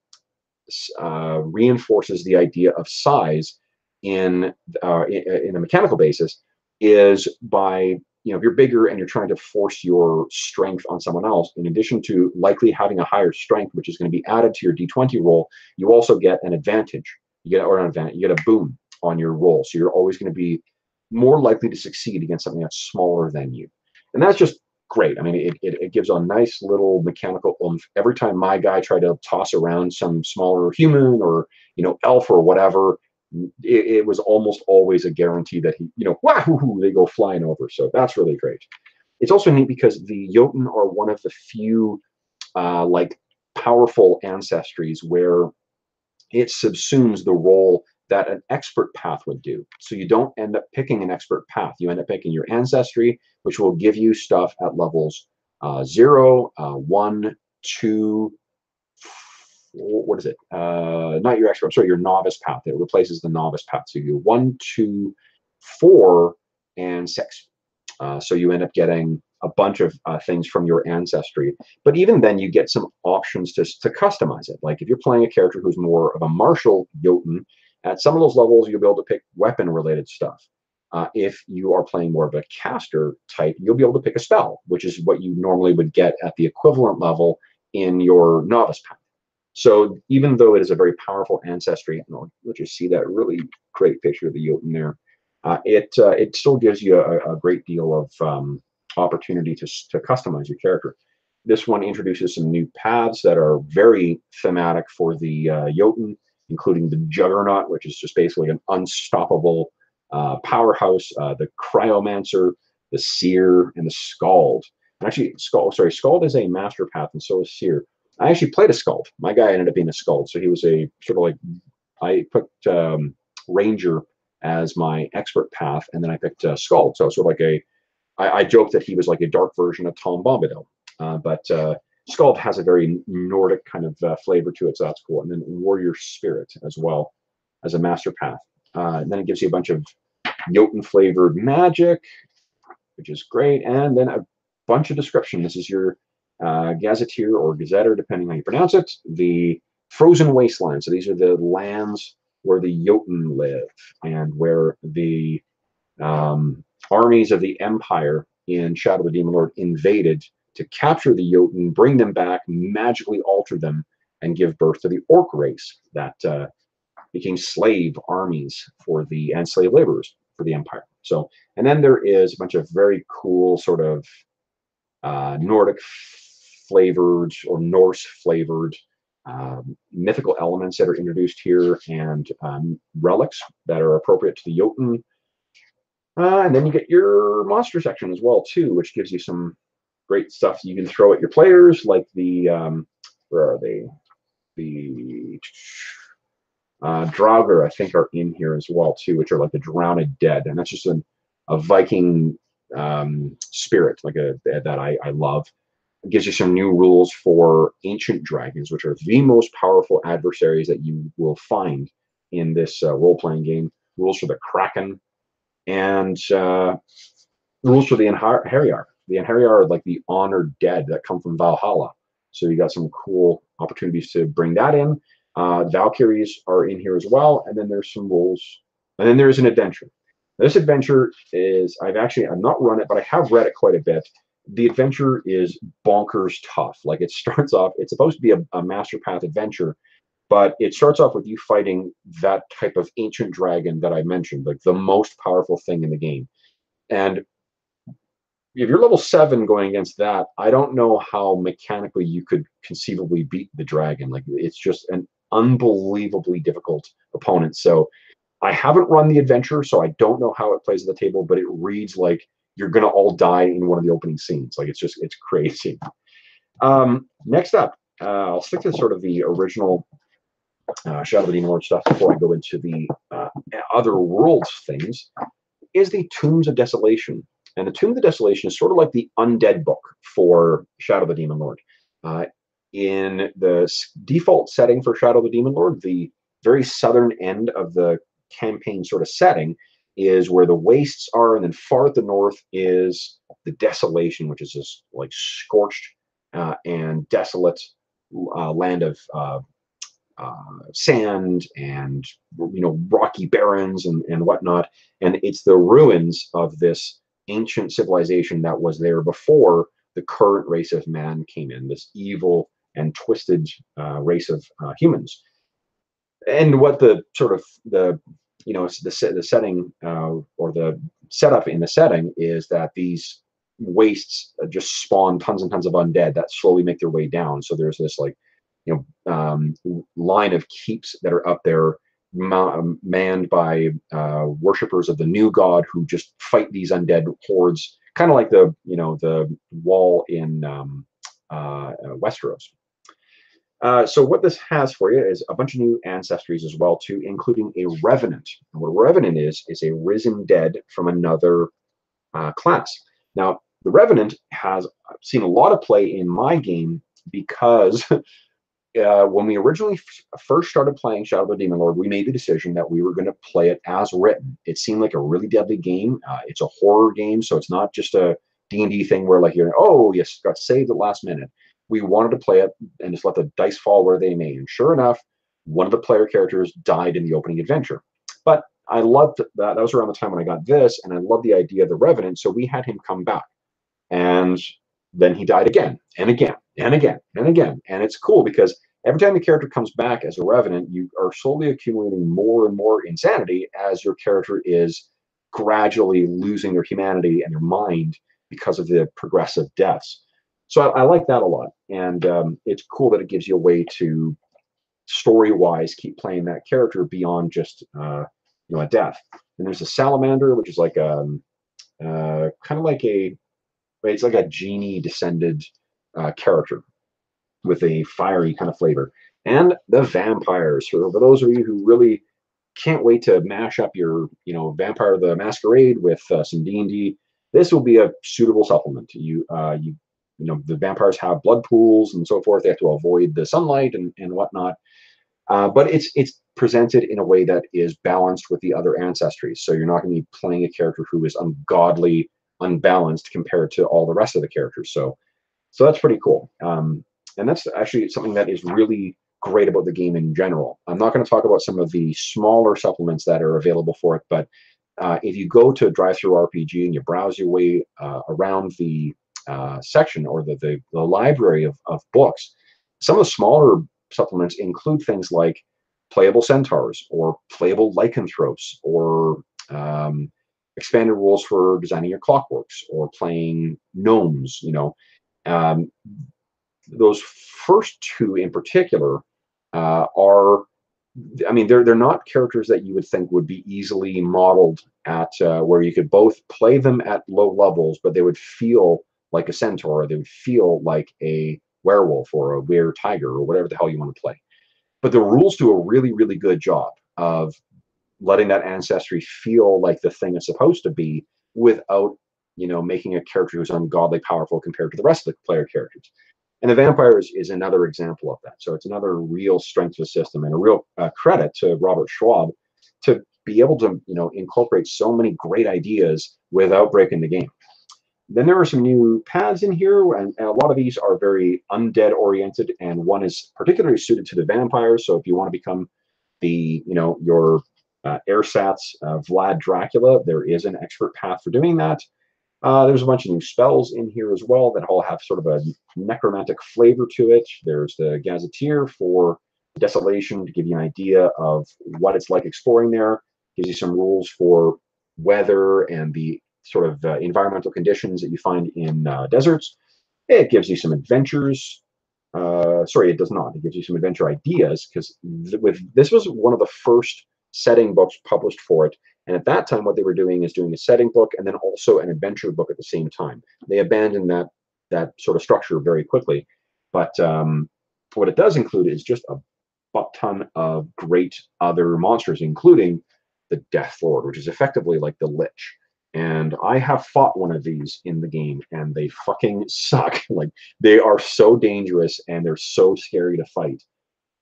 uh, reinforces the idea of size in, uh, in, in a mechanical basis is by you know if you're bigger and you're trying to force your strength on someone else in addition to likely having a higher strength which is going to be added to your d20 roll you also get an advantage. You get or an advantage you get a boon on your roll so you're always going to be more likely to succeed against something that's smaller than you. And that's just great. I mean, it, it, it, gives a nice little mechanical oomph. Every time my guy tried to toss around some smaller human or, you know, elf or whatever, it, it was almost always a guarantee that he, you know, wahoo, they go flying over. So that's really great. It's also neat because the Jotun are one of the few, uh, like, powerful ancestries where it subsumes the role that an expert path would do. So you don't end up picking an expert path. You end up picking your ancestry, which will give you stuff at levels uh, 0, uh, 1, 2, what is it? Uh, not your expert, I'm sorry, your novice path. It replaces the novice path. So you one, two, four, and six. Uh, so you end up getting a bunch of uh, things from your ancestry. But even then, you get some options to, to customize it. Like if you're playing a character who's more of a martial Jotun, at some of those levels, you'll be able to pick weapon-related stuff. Uh, if you are playing more of a caster type, you'll be able to pick a spell, which is what you normally would get at the equivalent level in your novice path. So even though it is a very powerful ancestry, and I'll let you see that really great picture of the Jotun there, uh, it uh, it still gives you a, a great deal of um, opportunity to, to customize your character. This one introduces some new paths that are very thematic for the uh, Jotun, including the Juggernaut, which is just basically an unstoppable uh, powerhouse, uh, the Cryomancer, the Seer, and the Skald. Actually, Skald, sorry, Skald is a master path, and so is Seer. I actually played a Skald. My guy ended up being a Skald, so he was a sort of like I picked um, Ranger as my expert path, and then I picked uh, Skald. So sort of like a I, I joked that he was like a dark version of Tom Bombadil, uh, but uh, Skald has a very Nordic kind of uh, flavor to it, so that's cool. And then Warrior Spirit as well as a master path. Uh, and then it gives you a bunch of Jotun flavored magic, which is great, and then a bunch of description. This is your uh, gazetteer or gazetter, depending on how you pronounce it. The frozen wasteland. So these are the lands where the Jotun live and where the um, armies of the Empire in Shadow of the Demon Lord invaded to capture the Jotun, bring them back, magically alter them, and give birth to the Orc race that uh, became slave armies for the and slave laborers for the Empire. So, and then there is a bunch of very cool sort of uh, Nordic flavored or Norse flavored um, mythical elements that are introduced here and um, relics that are appropriate to the Jotun uh, and then you get your monster section as well too, which gives you some great stuff you can throw at your players, like the um, where are they? The uh, Draugr, I think, are in here as well too, which are like the drowned dead, and that's just an, a Viking um, spirit, like a that I, I love. It gives you some new rules for ancient dragons, which are the most powerful adversaries that you will find in this uh, role-playing game. Rules for the Kraken, and uh, rules for the Einherjar. The Einherjar are like the honored dead that come from Valhalla. So you got some cool opportunities to bring that in. Uh, Valkyries are in here as well, and then there's some rules, and then there's an adventure. This adventure is I've actually I've not run it, but I have read it quite a bit. The adventure is bonkers tough. Like it *laughs* starts off, it's supposed to be a, a master path adventure, but it starts off with you fighting that type of ancient dragon that I mentioned, like the most powerful thing in the game. And if you're level seven going against that, I don't know how mechanically you could conceivably beat the dragon. Like it's just an unbelievably difficult opponent. So I haven't run the adventure, so I don't know how it plays at the table, but it reads like you're gonna all die in one of the opening scenes. Like it's just it's crazy. Um, next up, uh, I'll stick to sort of the original uh, Shadow of the Demon Lord stuff before I go into the uh, other worlds things, is the Tombs of Desolation. And the Tomb of the Desolation is sort of like the undead book for Shadow the Demon Lord. Uh, in the default setting for Shadow the Demon Lord, the very southern end of the campaign sort of setting is where the wastes are, and then far at the north is the desolation, which is this like scorched uh, and desolate uh, land of uh, uh, sand and you know rocky barrens and, and whatnot and it's the ruins of this ancient civilization that was there before the current race of man came in this evil and twisted uh, race of uh, humans. And what the sort of the you know the, the setting uh, or the setup in the setting is that these wastes just spawn tons and tons of undead that slowly make their way down. So there's this like you know um, line of keeps that are up there ma- manned by uh, worshippers of the new god who just fight these undead hordes kind of like the you know the wall in um, uh, westeros. Uh, so what this has for you is a bunch of new ancestries as well too including a revenant. And what a revenant is is a risen dead from another uh, class. Now the revenant has seen a lot of play in my game because *laughs* uh, when we originally first started playing Shadow of the Demon Lord, we made the decision that we were going to play it as written. It seemed like a really deadly game. Uh, it's a horror game, so it's not just a D&D thing where like you're, oh, yes, got saved at last minute. We wanted to play it and just let the dice fall where they may. And sure enough, one of the player characters died in the opening adventure. But I loved that. That was around the time when I got this, and I loved the idea of the Revenant, so we had him come back. And then he died again and again and again and again. And it's cool because every time the character comes back as a revenant, you are slowly accumulating more and more insanity as your character is gradually losing their humanity and their mind because of the progressive deaths. So I, I like that a lot, and um, it's cool that it gives you a way to story-wise keep playing that character beyond just uh, you know a death. And there's a salamander, which is like a um, uh, kind of like a it's like a genie descended uh, character with a fiery kind of flavor. And the vampires, for, for those of you who really can't wait to mash up your, you know, Vampire the Masquerade with uh, some D&D, this will be a suitable supplement. You, uh, you, you know, the vampires have blood pools and so forth. They have to avoid the sunlight and, and whatnot. Uh, but it's it's presented in a way that is balanced with the other ancestries. So you're not going to be playing a character who is ungodly unbalanced compared to all the rest of the characters. So, so that's pretty cool. Um, and that's actually something that is really great about the game in general. I'm not going to talk about some of the smaller supplements that are available for it, but uh, if you go to DriveThruRPG and you browse your way uh, around the uh, section or the, the, the library of, of books, some of the smaller supplements include things like playable centaurs or playable lycanthropes or um, expanded rules for designing your clockworks or playing gnomes, you know. Um, those first two in particular uh, are, I mean, they're, they're not characters that you would think would be easily modeled at uh, where you could both play them at low levels, but they would feel like a centaur, they would feel like a werewolf or a were tiger or whatever the hell you want to play. But the rules do a really, really good job of letting that ancestry feel like the thing it's supposed to be without you know making a character who's ungodly powerful compared to the rest of the player characters. And the vampires is another example of that. So it's another real strength of the system and a real uh, credit to robert Schwalb to be able to you know incorporate so many great ideas without breaking the game. Then there are some new paths in here and, and a lot of these are very undead oriented and one is particularly suited to the vampires. So if you want to become the you know your uh, Ersatz uh, Vlad Dracula. There is an expert path for doing that. Uh, there's a bunch of new spells in here as well that all have sort of a necromantic flavor to it. There's the Gazetteer for Desolation to give you an idea of what it's like exploring there. Gives you some rules for weather and the sort of uh, environmental conditions that you find in uh, deserts. It gives you some adventures. Uh, sorry, it does not. It gives you some adventure ideas because th with this was one of the first setting books published for it. And at that time, what they were doing is doing a setting book and then also an adventure book at the same time. They abandoned that that sort of structure very quickly. But um, what it does include is just a butt ton of great other monsters, including the Death Lord, which is effectively like the Lich. And I have fought one of these in the game, and they fucking *laughs* suck. like they are so dangerous and they're so scary to fight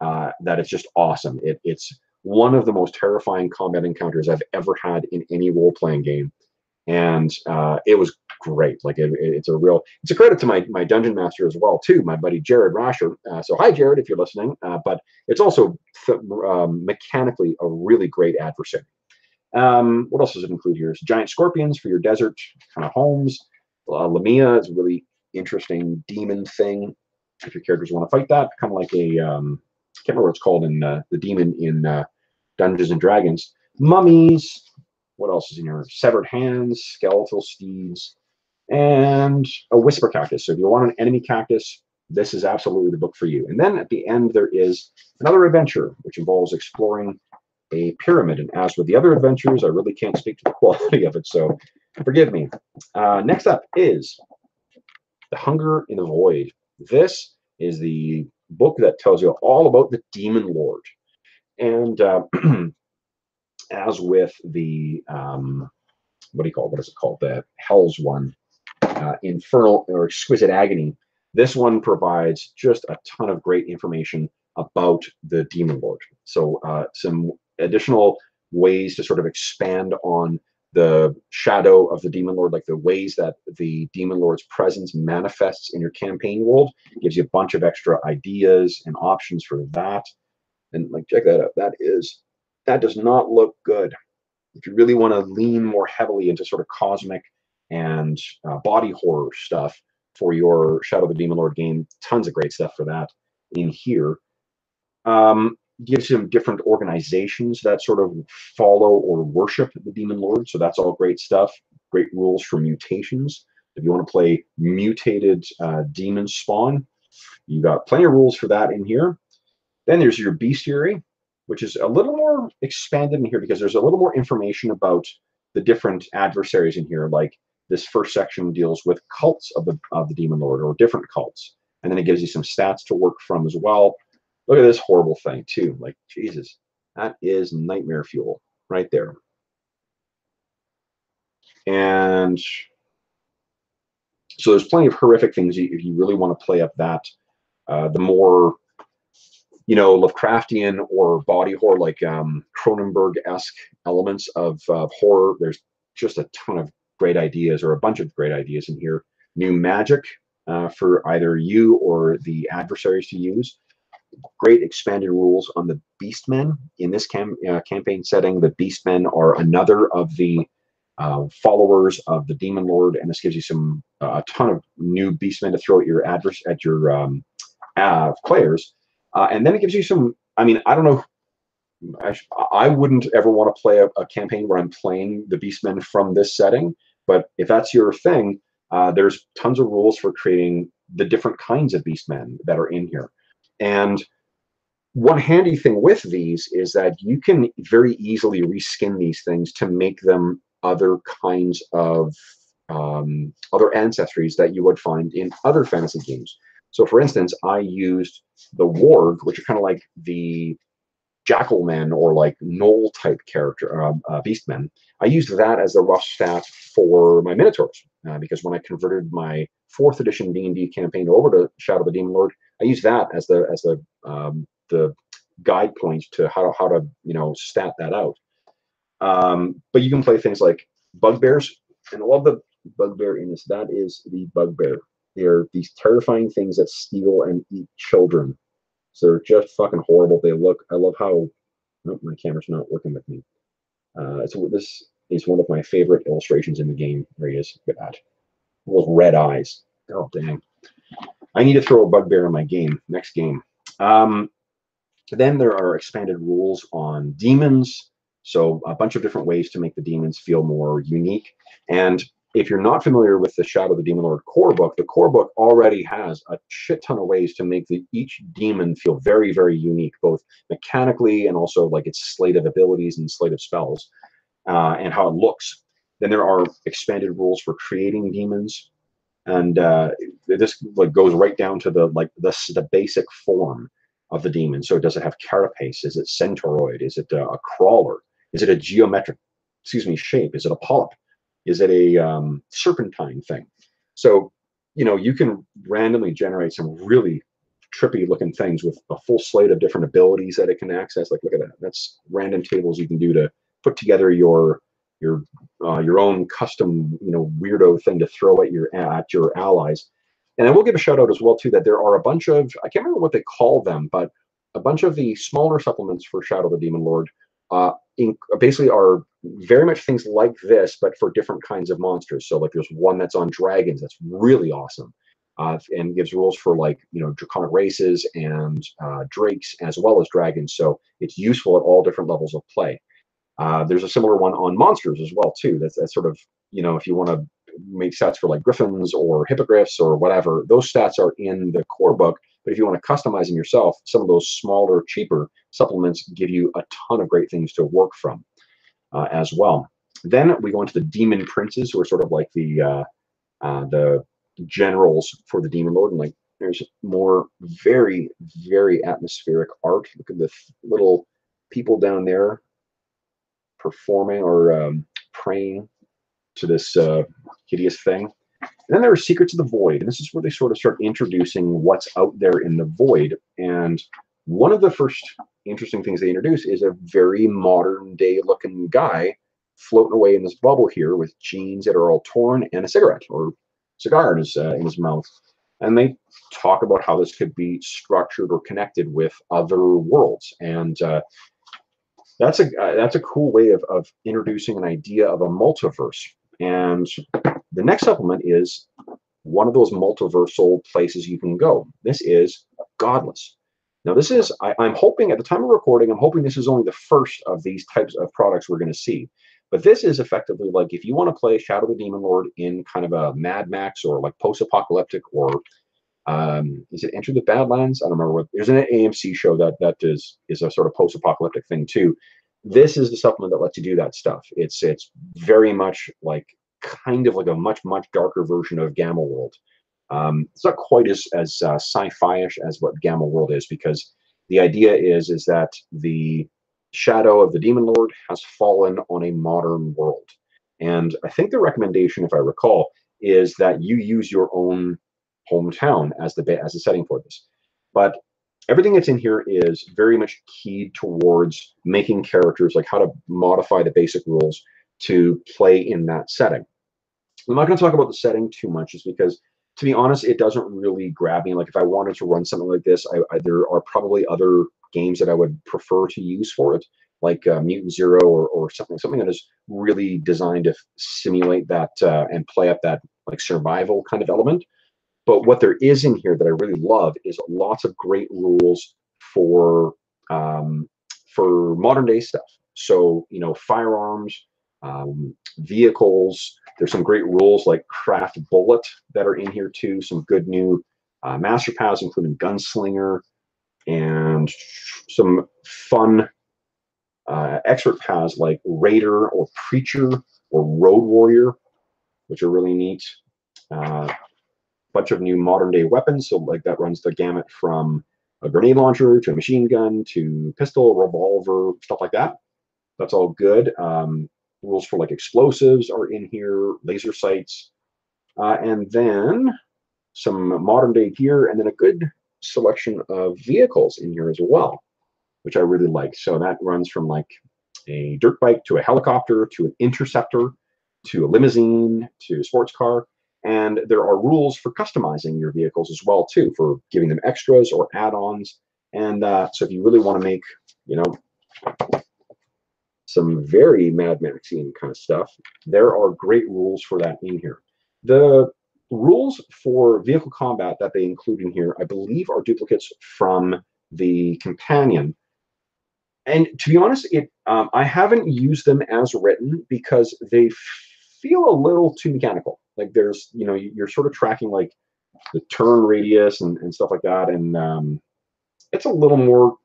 uh, that it's just awesome. It, it's one of the most terrifying combat encounters I've ever had in any role playing game, and uh, it was great. Like it, it's a real it's a credit to my my dungeon master as well too, my buddy Jared Rasher. Uh, so hi Jared if you're listening, uh, but it's also um, mechanically a really great adversary. Um, what else does it include here? It's giant scorpions for your desert kind of homes. Uh, Lamia is a really interesting demon thing. If your characters want to fight that, kind of like a um, can't remember what it's called in uh, the demon in uh, Dungeons and Dragons. Mummies. What else is in here? Severed hands, skeletal steeds, and a whisper cactus. So if you want an enemy cactus, this is absolutely the book for you. And then at the end, there is another adventure, which involves exploring a pyramid. And as with the other adventures, I really can't speak to the *laughs* quality of it, so forgive me. Uh, next up is The Hunger in the Void. This is the book that tells you all about the demon lord. And uh, *clears throat* as with the, um, what do you call it? What is it called? The Hell's one, uh, Infernal or Exquisite Agony. This one provides just a ton of great information about the Demon Lord. So uh, some additional ways to sort of expand on the shadow of the demon lord like the ways that the demon lord's presence manifests in your campaign world gives you a bunch of extra ideas and options for that. And like check that out. That is that does not look good. If you really want to lean more heavily into sort of cosmic and uh, body horror stuff for your shadow of the demon lord game tons of great stuff for that in here. Um, gives him different organizations that sort of follow or worship the demon lord. So that's all great stuff. Great rules for mutations. If you want to play mutated uh, demon spawn, you got plenty of rules for that in here. Then there's your bestiary, which is a little more expanded in here because there's a little more information about the different adversaries in here. Like this first section deals with cults of the of the demon lord or different cults, and then it gives you some stats to work from as well. Look at this horrible thing too. Like Jesus, that is nightmare fuel right there. And so there's plenty of horrific things if you really want to play up that. Uh, the more, you know, Lovecraftian or body horror, like um, Cronenberg-esque elements of uh, horror, there's just a ton of great ideas or a bunch of great ideas in here. New magic uh, for either you or the adversaries to use great expanded rules on the Beastmen. In this cam uh, campaign setting, the Beastmen are another of the uh, followers of the Demon Lord, and this gives you some uh, a ton of new Beastmen to throw at your adverse at your um, uh, players, uh, and then it gives you some. I mean, I don't know. I, I wouldn't ever want to play a, a, campaign where I'm playing the Beastmen from this setting, but if that's your thing, there's tons of rules for creating the different kinds of Beastmen that are in here. And one handy thing with these is that you can very easily reskin these things to make them other kinds of um, other ancestries that you would find in other fantasy games. So for instance, I used the Warg, which are kind of like the Jackal Men or like Gnoll type character, uh, uh, Beastmen. I used that as the rough stat for my Minotaurs uh, because when I converted my fourth edition D&D campaign over to Shadow of the Demon Lord, I use that as the as the um, the guide point to how to how to you know stat that out. Um, but you can play things like bugbears, and I love the bugbear in this. That is the bugbear. They're these terrifying things that steal and eat children. So they're just fucking horrible. They look. I love how. Oh, my camera's not working with me. Uh, so this is one of my favorite illustrations in the game. There he is. Look at that. Those red eyes. Oh dang. I need to throw a bugbear in my game, next game. Um, then there are expanded rules on demons. So a bunch of different ways to make the demons feel more unique. And if you're not familiar with the Shadow of the Demon Lord core book, the core book already has a shit ton of ways to make the, each demon feel very, very unique, both mechanically and also like its slate of abilities and slate of spells, uh, and how it looks. Then there are expanded rules for creating demons and uh, this like goes right down to the like the, the basic form of the demon. So does it have carapace? Is it centauroid? Is it a, a crawler? Is it a geometric, excuse me, shape? Is it a polyp? Is it a um, serpentine thing? So you know you can randomly generate some really trippy looking things with a full slate of different abilities that it can access. Like look at that. That's random tables you can do to put together your your uh, your own custom you know weirdo thing to throw at your at your allies. And I will give a shout out as well too that there are a bunch of I can't remember what they call them, but a bunch of the smaller supplements for Shadow the Demon Lord uh, in, basically are very much things like this, but for different kinds of monsters. So like there's one that's on dragons that's really awesome. Uh, and gives rules for like you know draconic races and uh, drakes as well as dragons. So it's useful at all different levels of play. Uh, there's a similar one on monsters as well too. That's, that's sort of you know if you want to make stats for like griffins or hippogriffs or whatever, those stats are in the core book. But if you want to customize them yourself, some of those smaller, cheaper supplements give you a ton of great things to work from uh, as well. Then we go into the demon princes, who are sort of like the uh, uh, the generals for the demon lord, and like there's more very very atmospheric art. Look at the little people down there performing or um, praying to this uh, hideous thing. And then there are Secrets of the Void, and this is where they sort of start introducing what's out there in the void and one of the first interesting things they introduce is a very modern day looking guy floating away in this bubble here with jeans that are all torn and a cigarette or cigar in his, uh, in his mouth. And they talk about how this could be structured or connected with other worlds. And uh, that's a uh, that's a cool way of, of introducing an idea of a multiverse. And the next supplement is one of those multiversal places you can go. This is Godless. Now, this is, I, am hoping at the time of recording, I'm hoping this is only the first of these types of products we're going to see. But this is effectively like if you want to play Shadow the Demon Lord in kind of a Mad Max or like post-apocalyptic or um, is it Enter the Badlands? I don't remember what. There's an AMC show that that is is a sort of post-apocalyptic thing too. This is the supplement that lets you do that stuff. It's it's very much like kind of like a much much darker version of Gamma World. Um, it's not quite as as uh, sci-fi-ish as what Gamma World is because the idea is is that the shadow of the demon lord has fallen on a modern world, and I think the recommendation, if I recall, is that you use your own hometown as the as the setting for this. But everything that's in here is very much keyed towards making characters like how to modify the basic rules to play in that setting. I'm not going to talk about the setting too much, just because to be honest, it doesn't really grab me. Like if I wanted to run something like this, I, I, there are probably other games that I would prefer to use for it, like uh, Mutant Zero or, or something, something that is really designed to simulate that uh, and play up that like survival kind of element. But what there is in here that I really love is lots of great rules for um, for modern day stuff. So you know, firearms, um, vehicles. There's some great rules like craft bullet that are in here too. Some good new uh, master paths, including gunslinger, and some fun uh, expert paths like raider or preacher or road warrior, which are really neat. Uh, bunch of new modern day weapons. So like that runs the gamut from a grenade launcher to a machine gun to pistol, revolver, stuff like that. That's all good. Um, rules for like explosives are in here, laser sights, uh, and then some modern day gear, and then a good selection of vehicles in here as well, which I really like. So that runs from like a dirt bike to a helicopter to an interceptor to a limousine to a sports car. And there are rules for customizing your vehicles as well too, for giving them extras or add-ons. And uh, so if you really want to make, you know, some very Mad Maxian kind of stuff, there are great rules for that in here. The rules for vehicle combat that they include in here, I believe, are duplicates from the companion. And to be honest, it um, I haven't used them as written because they feel a little too mechanical. Like there's, you know, you're sort of tracking like the turn radius and, and stuff like that. And um, it's a little more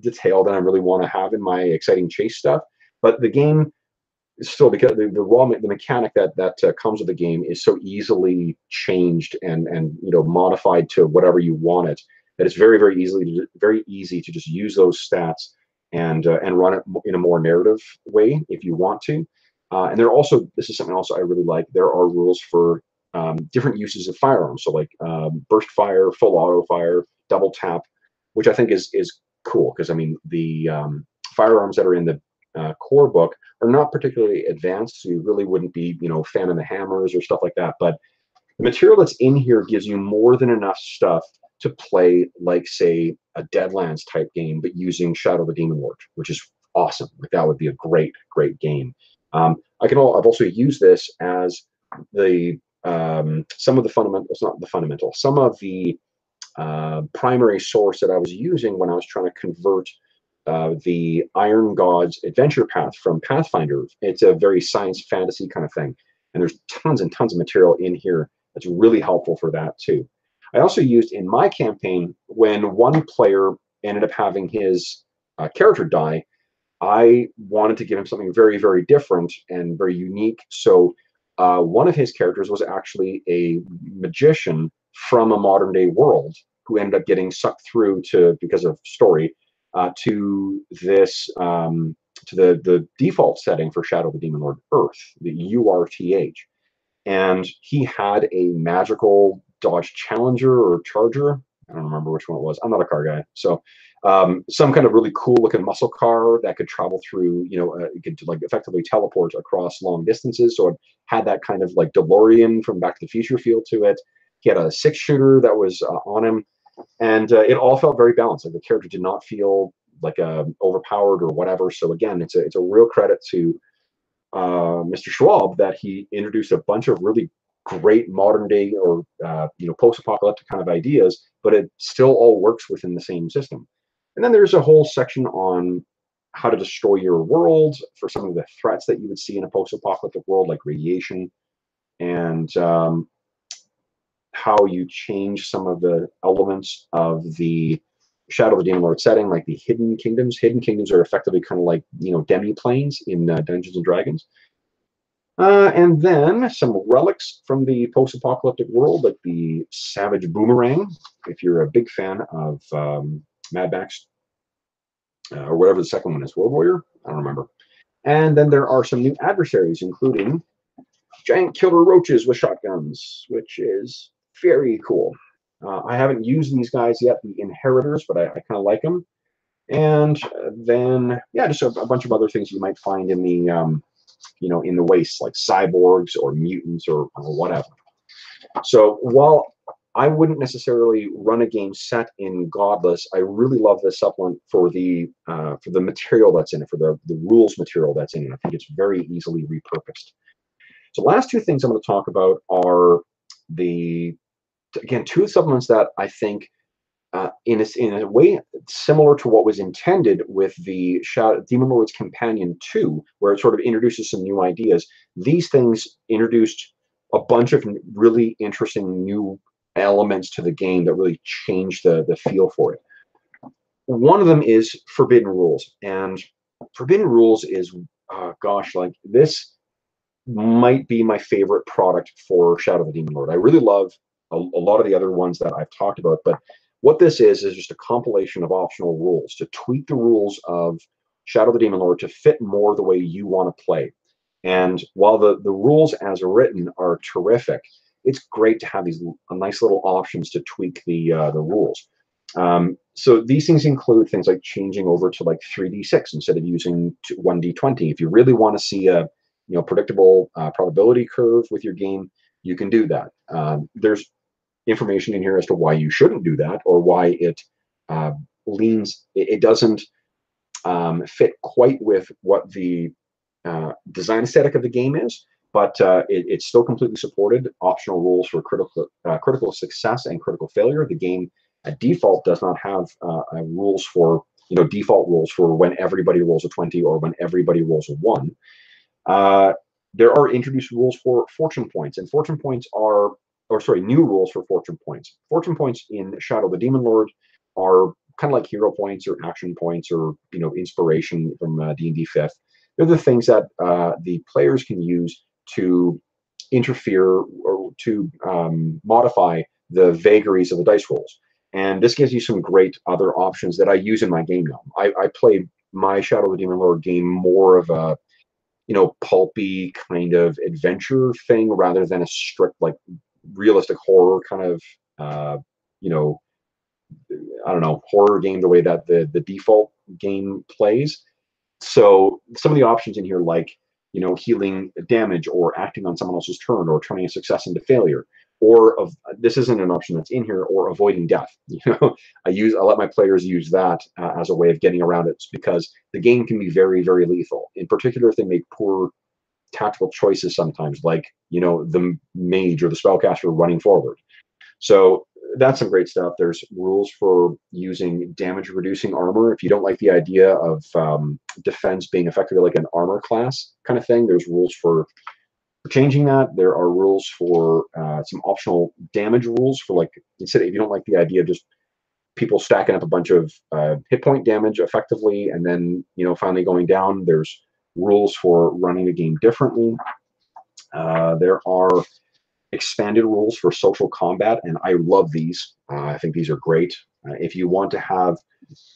detail than I really want to have in my exciting chase stuff. But the game is still because the, the raw the mechanic that that uh, comes with the game is so easily changed and and you know modified to whatever you want it that it's very very easily to, very easy to just use those stats and uh, and run it in a more narrative way if you want to. Uh, and there are also this is something also I really like. There are rules for um, different uses of firearms, so like um, burst fire, full auto fire, double tap, which I think is is cool because I mean the um, firearms that are in the uh, core book are not particularly advanced, so you really wouldn't be you know fan of the hammers or stuff like that. But the material that's in here gives you more than enough stuff to play like say a Deadlands type game, but using Shadow the Demon Lord, which is awesome. Like that would be a great great game. Um, I can. All, I've also used this as the um, some of the fundamentals, not the fundamental, some of the uh, primary source that I was using when I was trying to convert uh, the Iron Gods adventure path from Pathfinder. It's a very science fantasy kind of thing, and there's tons and tons of material in here that's really helpful for that too. I also used in my campaign when one player ended up having his uh, character die. I wanted to give him something very, very different and very unique. So uh, one of his characters was actually a magician from a modern day world who ended up getting sucked through to because of story uh, to this um, to the the default setting for Shadow of the Demon Lord Earth, the URTH, and he had a magical Dodge Challenger or Charger. I don't remember which one it was. I'm not a car guy. So um, some kind of really cool looking muscle car that could travel through, you know, uh, it could like effectively teleport across long distances. So it had that kind of like DeLorean from Back to the Future feel to it. He had a six shooter that was uh, on him, and uh, it all felt very balanced. Like the character did not feel like uh, overpowered or whatever. So again, it's a it's a real credit to uh, Mr. Schwalb that he introduced a bunch of really great modern day or uh, you know post-apocalyptic kind of ideas, but it still all works within the same system. And then there's a whole section on how to destroy your world for some of the threats that you would see in a post-apocalyptic world, like radiation, and um, how you change some of the elements of the Shadow of the Demon Lord setting, like the hidden kingdoms. Hidden kingdoms are effectively kind of like you know demi planes in uh, Dungeons and Dragons. Uh, and then some relics from the post-apocalyptic world, like the Savage Boomerang. If you're a big fan of um, Mad Max uh, or whatever the second one is, World Warrior. I don't remember. And then there are some new adversaries, including giant killer roaches with shotguns, which is very cool. Uh, I haven't used these guys yet, the inheritors, but I, I kind of like them. And then, yeah, just a, a, bunch of other things you might find in the, um, you know, in the waste, like cyborgs or mutants or, or whatever. So while I wouldn't necessarily run a game set in Godless, I really love this supplement for the uh, for the material that's in it, for the, the rules material that's in it. I think it's very easily repurposed. So last two things I'm going to talk about are the again, two supplements that I think, uh, in, a, in a way similar to what was intended with the Shadow, Demon Lord's Companion 2, where it sort of introduces some new ideas. These things introduced a bunch of really interesting new elements to the game that really change the, the feel for it. One of them is Forbidden Rules. And Forbidden Rules is, uh, gosh, like this might be my favorite product for Shadow of the Demon Lord. I really love a, a lot of the other ones that I've talked about. But what this is, is just a compilation of optional rules to tweak the rules of Shadow of the Demon Lord to fit more the way you want to play. And while the, the rules as written are terrific, it's great to have these nice little options to tweak the uh, the rules. Um, so these things include things like changing over to like 3d6 instead of using 1d20. If you really want to see a you know predictable uh, probability curve with your game, you can do that. Um, there's information in here as to why you shouldn't do that or why it uh, leans, it, it doesn't um, fit quite with what the uh, design aesthetic of the game is, but uh, it, it's still completely supported. Optional rules for critical uh, critical success and critical failure. The game at default does not have uh, rules for you know default rules for when everybody rolls a 20 or when everybody rolls a 1. Uh, there are introduced rules for fortune points, and fortune points are or sorry, new rules for fortune points. Fortune points in Shadow the Demon Lord are kind of like hero points or action points or you know inspiration from uh, D&D 5th. They're the things that uh, the players can use to interfere or to um, modify the vagaries of the dice rolls. And this gives you some great other options that I use in my game now. I, I play my Shadow of the Demon Lord game more of a you know pulpy kind of adventure thing rather than a strict like realistic horror kind of uh, you know I don't know horror game the way that the the default game plays. So some of the options in here like you know healing damage or acting on someone else's turn or turning a success into failure or of this isn't an option that's in here or avoiding death *laughs* you know i use i let my players use that uh, as a way of getting around it because the game can be very very lethal in particular if they make poor tactical choices sometimes, like you know the mage or the spellcaster running forward. So that's some great stuff. There's rules for using damage reducing armor. If you don't like the idea of um, defense being effectively like an armor class kind of thing, there's rules for, changing that. There are rules for uh, some optional damage rules for like instead if you don't like the idea of just people stacking up a bunch of uh, hit point damage effectively and then you know finally going down. There's rules for running the game differently. Uh, there are expanded rules for social combat, and I love these. Uh, I think these are great. Uh, if you want to have,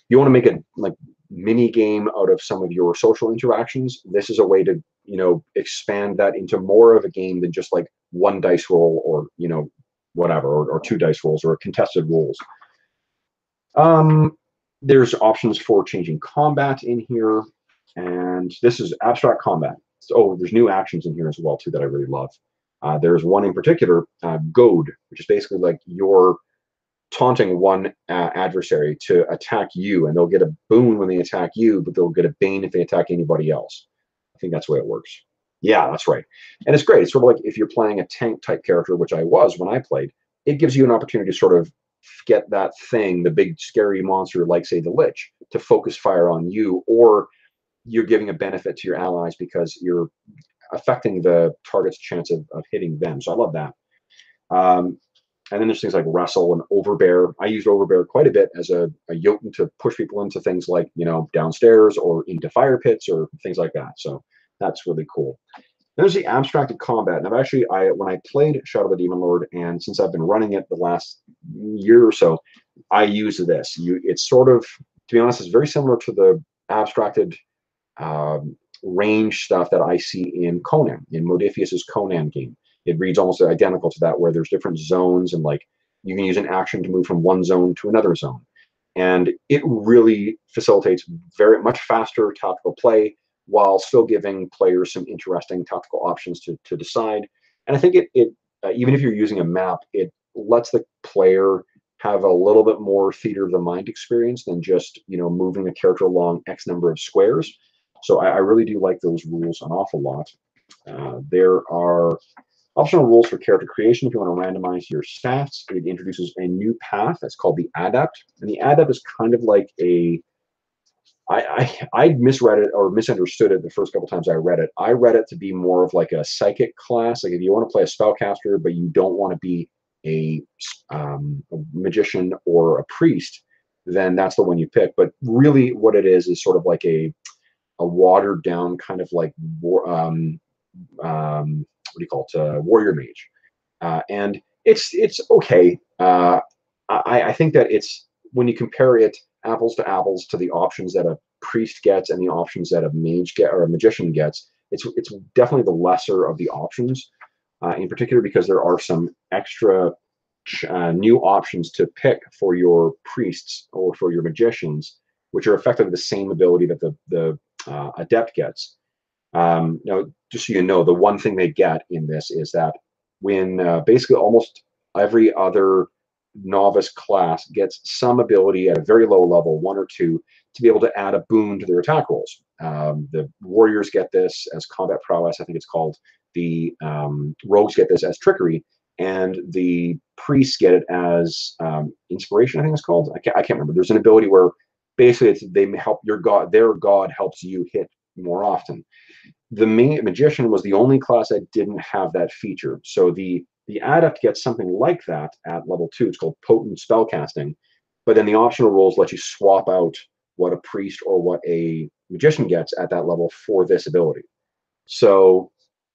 you want to make a like mini game out of some of your social interactions. This is a way to you know expand that into more of a game than just like one dice roll or you know whatever or, or two dice rolls or contested rolls. Um, there's options for changing combat in here, and this is abstract combat. So, oh, there's new actions in here as well too that I really love. Uh, there's one in particular, uh, goad, which is basically like you're taunting one uh, adversary to attack you, and they'll get a boon when they attack you, but they'll get a bane if they attack anybody else. I think that's the way it works. Yeah, that's right. And it's great. It's sort of like if you're playing a tank type character, which I was when I played, it gives you an opportunity to sort of get that thing, the big scary monster like say the Lich, to focus fire on you, or you're giving a benefit to your allies because you're affecting the target's chance of, of hitting them. So I love that. Um, and then there's things like wrestle and overbear. I used overbear quite a bit as a, a to push people into things like, you know, downstairs or into fire pits or things like that. So that's really cool. There's the abstracted combat. And I've actually, I when I played Shadow of the Demon Lord, and since I've been running it the last year or so, I use this. You, it's sort of, to be honest, it's very similar to the abstracted um, range stuff that I see in Conan, in Modiphius's Conan game. It reads almost identical to that, where there's different zones and like you can use an action to move from one zone to another zone. And it really facilitates very much faster tactical play while still giving players some interesting tactical options to, to decide. And I think it, it uh, even if you're using a map, it lets the player have a little bit more theater of the mind experience than just you know moving the character along X number of squares. So I, I really do like those rules an awful lot. Uh, there are optional rules for character creation. If you want to randomize your stats, it introduces a new path that's called the adept. And the adept is kind of like a I, I I misread it or misunderstood it the first couple times I read it. I read it to be more of like a psychic class. Like if you want to play a spellcaster, but you don't want to be a, um, a magician or a priest, then that's the one you pick. But really, what it is is sort of like a a watered down kind of like um, um, what do you call it? Uh, warrior mage, uh, and it's it's okay. Uh, I, I think that it's when you compare it apples to apples to the options that a priest gets and the options that a mage get or a magician gets, it's it's definitely the lesser of the options. Uh, in particular, because there are some extra uh, new options to pick for your priests or for your magicians, which are effectively the same ability that the the uh, adept gets. Um, now, just so you know, the one thing they get in this is that when uh, basically almost every other novice class gets some ability at a very low level, one or two, to be able to add a boon to their attack rolls. Um, the warriors get this as combat prowess, I think it's called. The um, rogues get this as trickery, and the priests get it as um, inspiration. I think it's called. I can't, I can't remember. There's an ability where basically it's, they help your god. Their god helps you hit more often. The magician was the only class that didn't have that feature. So the the adept gets something like that at level two. It's called potent spellcasting. But then the optional rules let you swap out what a priest or what a magician gets at that level for this ability. So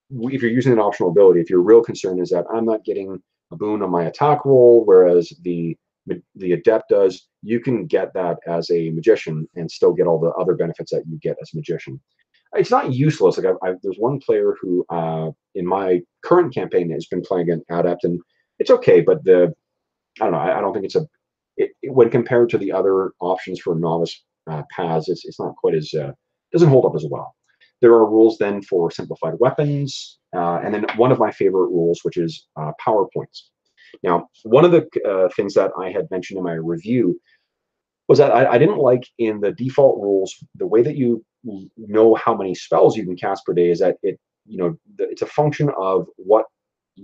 if you're using an optional ability, if your real concern is that I'm not getting a boon on my attack roll, whereas the the adept does, you can get that as a magician and still get all the other benefits that you get as a magician it's not useless. Like I, I, there's one player who uh, in my current campaign has been playing an adept, and it's okay, but the I don't know. I, I don't think it's a it, it, when compared to the other options for novice uh, paths, it's, it's not quite as uh, doesn't hold up as well. There are rules then for simplified weapons, uh, and then one of my favorite rules, which is uh, power points. Now, one of the uh, things that I had mentioned in my review was that I, I, didn't like in the default rules the way that you know how many spells you can cast per day is that it you know it's a function of what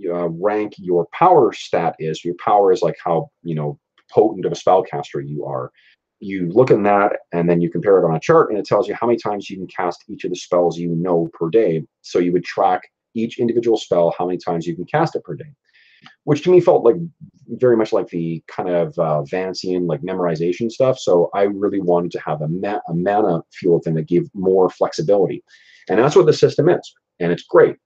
uh, rank your power stat is. Your power is like how you know potent of a spellcaster you are. You look in that and then you compare it on a chart and it tells you how many times you can cast each of the spells you know per day. So you would track each individual spell how many times you can cast it per day which to me felt like very much like the kind of uh, Vancian like memorization stuff. So I really wanted to have a, ma- a mana fuel thing that gave more flexibility, and that's what the system is, and it's great.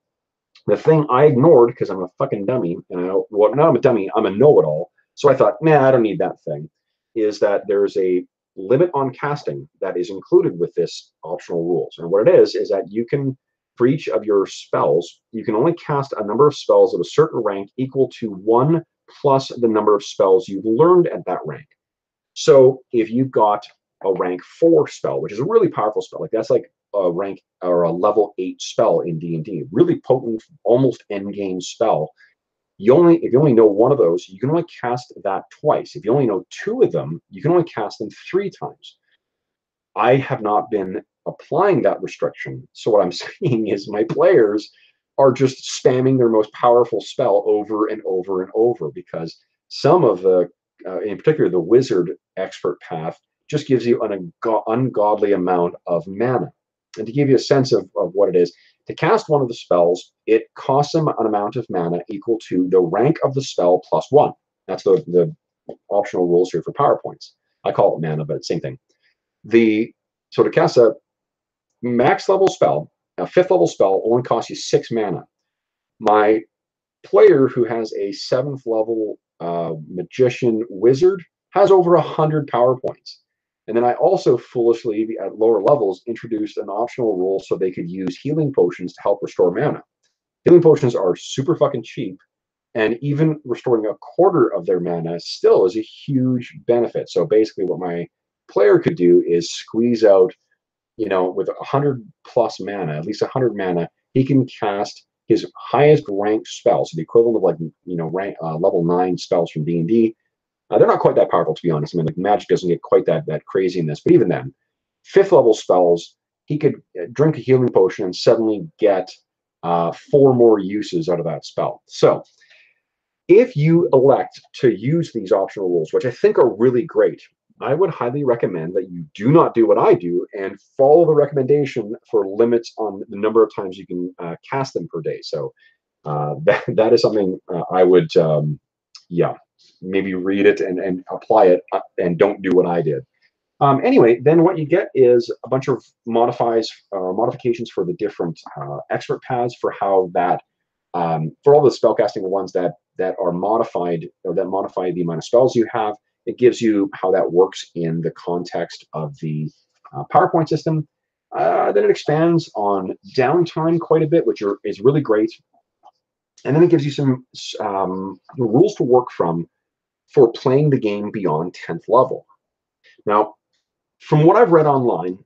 The thing I ignored because I'm a fucking dummy, and I well, not I'm a dummy, I'm a know-it-all. So I thought, man, I don't need that thing. Is that there's a limit on casting that is included with this optional rules, and what it is is that you can for each of your spells, you can only cast a number of spells of a certain rank equal to one plus the number of spells you've learned at that rank. So if you've got a rank four spell, which is a really powerful spell, like that's like a rank or a level eight spell in D and D, really potent, almost end game spell. You only if you only know one of those, you can only cast that twice. If you only know two of them, you can only cast them three times. I have not been applying that restriction. So what I'm *laughs* saying is my players are just spamming their most powerful spell over and over and over because some of the, uh, in particular, the wizard expert path just gives you an ungodly amount of mana. And to give you a sense of, of what it is, to cast one of the spells, it costs them an amount of mana equal to the rank of the spell plus one. That's the, the optional rules here for PowerPoints. I call it mana, but same thing. The so to cast a max level spell, a fifth level spell only costs you six mana. My player who has a seventh level uh, magician wizard has over a hundred power points. And then I also foolishly at lower levels introduced an optional rule so they could use healing potions to help restore mana. Healing potions are super fucking cheap, and even restoring a quarter of their mana still is a huge benefit. So basically, what my player could do is squeeze out, you know, with 100 plus mana, at least 100 mana, he can cast his highest ranked spell, so the equivalent of like, you know, rank, uh, level 9 spells from D&D. Uh, they're not quite that powerful, to be honest. I mean, like magic doesn't get quite that that crazy in this, but even then, fifth level spells, he could uh, drink a healing potion and suddenly get uh, four more uses out of that spell. So if you elect to use these optional rules, which I think are really great, I would highly recommend that you do not do what I do and follow the recommendation for limits on the number of times you can uh, cast them per day. So uh, *laughs* that, that is something uh, I would, um, yeah, maybe read it and, and apply it uh, and don't do what I did. Um, anyway, then what you get is a bunch of modifies uh, modifications for the different uh, expert paths for how that um, for all the spellcasting ones that that are modified or that modify the amount of spells you have it gives you how that works in the context of the uh, PowerPoint system. Uh, then it expands on downtime quite a bit, which are, is really great. And then it gives you some um, rules to work from for playing the game beyond 10th level. Now, from what I've read online,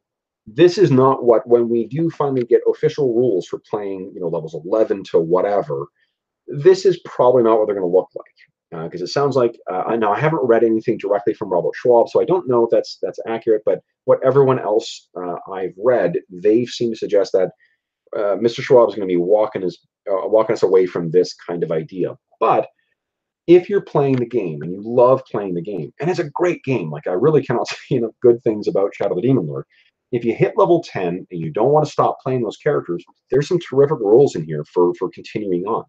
this is not what when we do finally get official rules for playing, you know, levels 11 to whatever, this is probably not what they're going to look like because uh, it sounds like uh, now I haven't read anything directly from Robert Schwalb, so I don't know if that's that's accurate. But what everyone else uh, I've read, they seem to suggest that uh, Mr. Schwalb is going to be walking us uh, walking us away from this kind of idea. But if you're playing the game and you love playing the game, and it's a great game, like I really cannot *laughs* say enough good things about Shadow of the Demon Lord. If you hit level 10 and you don't want to stop playing those characters, there's some terrific rules in here for for continuing on.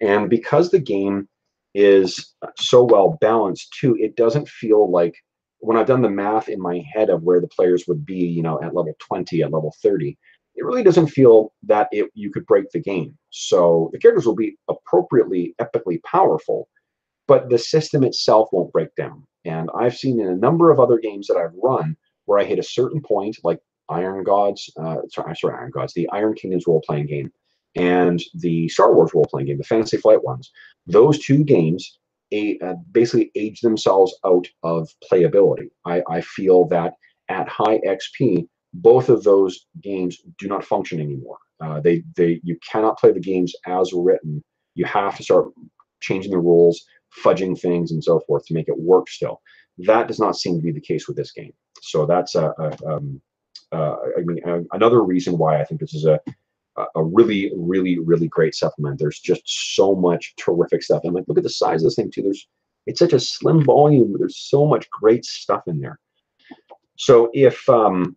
And because the game is so well balanced too. It doesn't feel like when I've done the math in my head of where the players would be, you know, at level 20, at level 30, it really doesn't feel that it you could break the game. So the characters will be appropriately epically powerful, but the system itself won't break down. And I've seen in a number of other games that I've run where I hit a certain point, like Iron Gods, uh, sorry, sorry, Iron Gods, the Iron Kingdoms role playing game, and the Star Wars role playing game, the Fantasy Flight ones, those two games a, uh, basically age themselves out of playability. I, I feel that at high XP, both of those games do not function anymore. Uh, they they you cannot play the games as written. You have to start changing the rules, fudging things, and so forth to make it work. Still, that does not seem to be the case with this game. So that's a, a um, uh, I mean another reason why I think this is a a really, really, really great supplement. There's just so much terrific stuff. And like, look at the size of this thing too. There's, it's such a slim volume. There's so much great stuff in there. So if, um,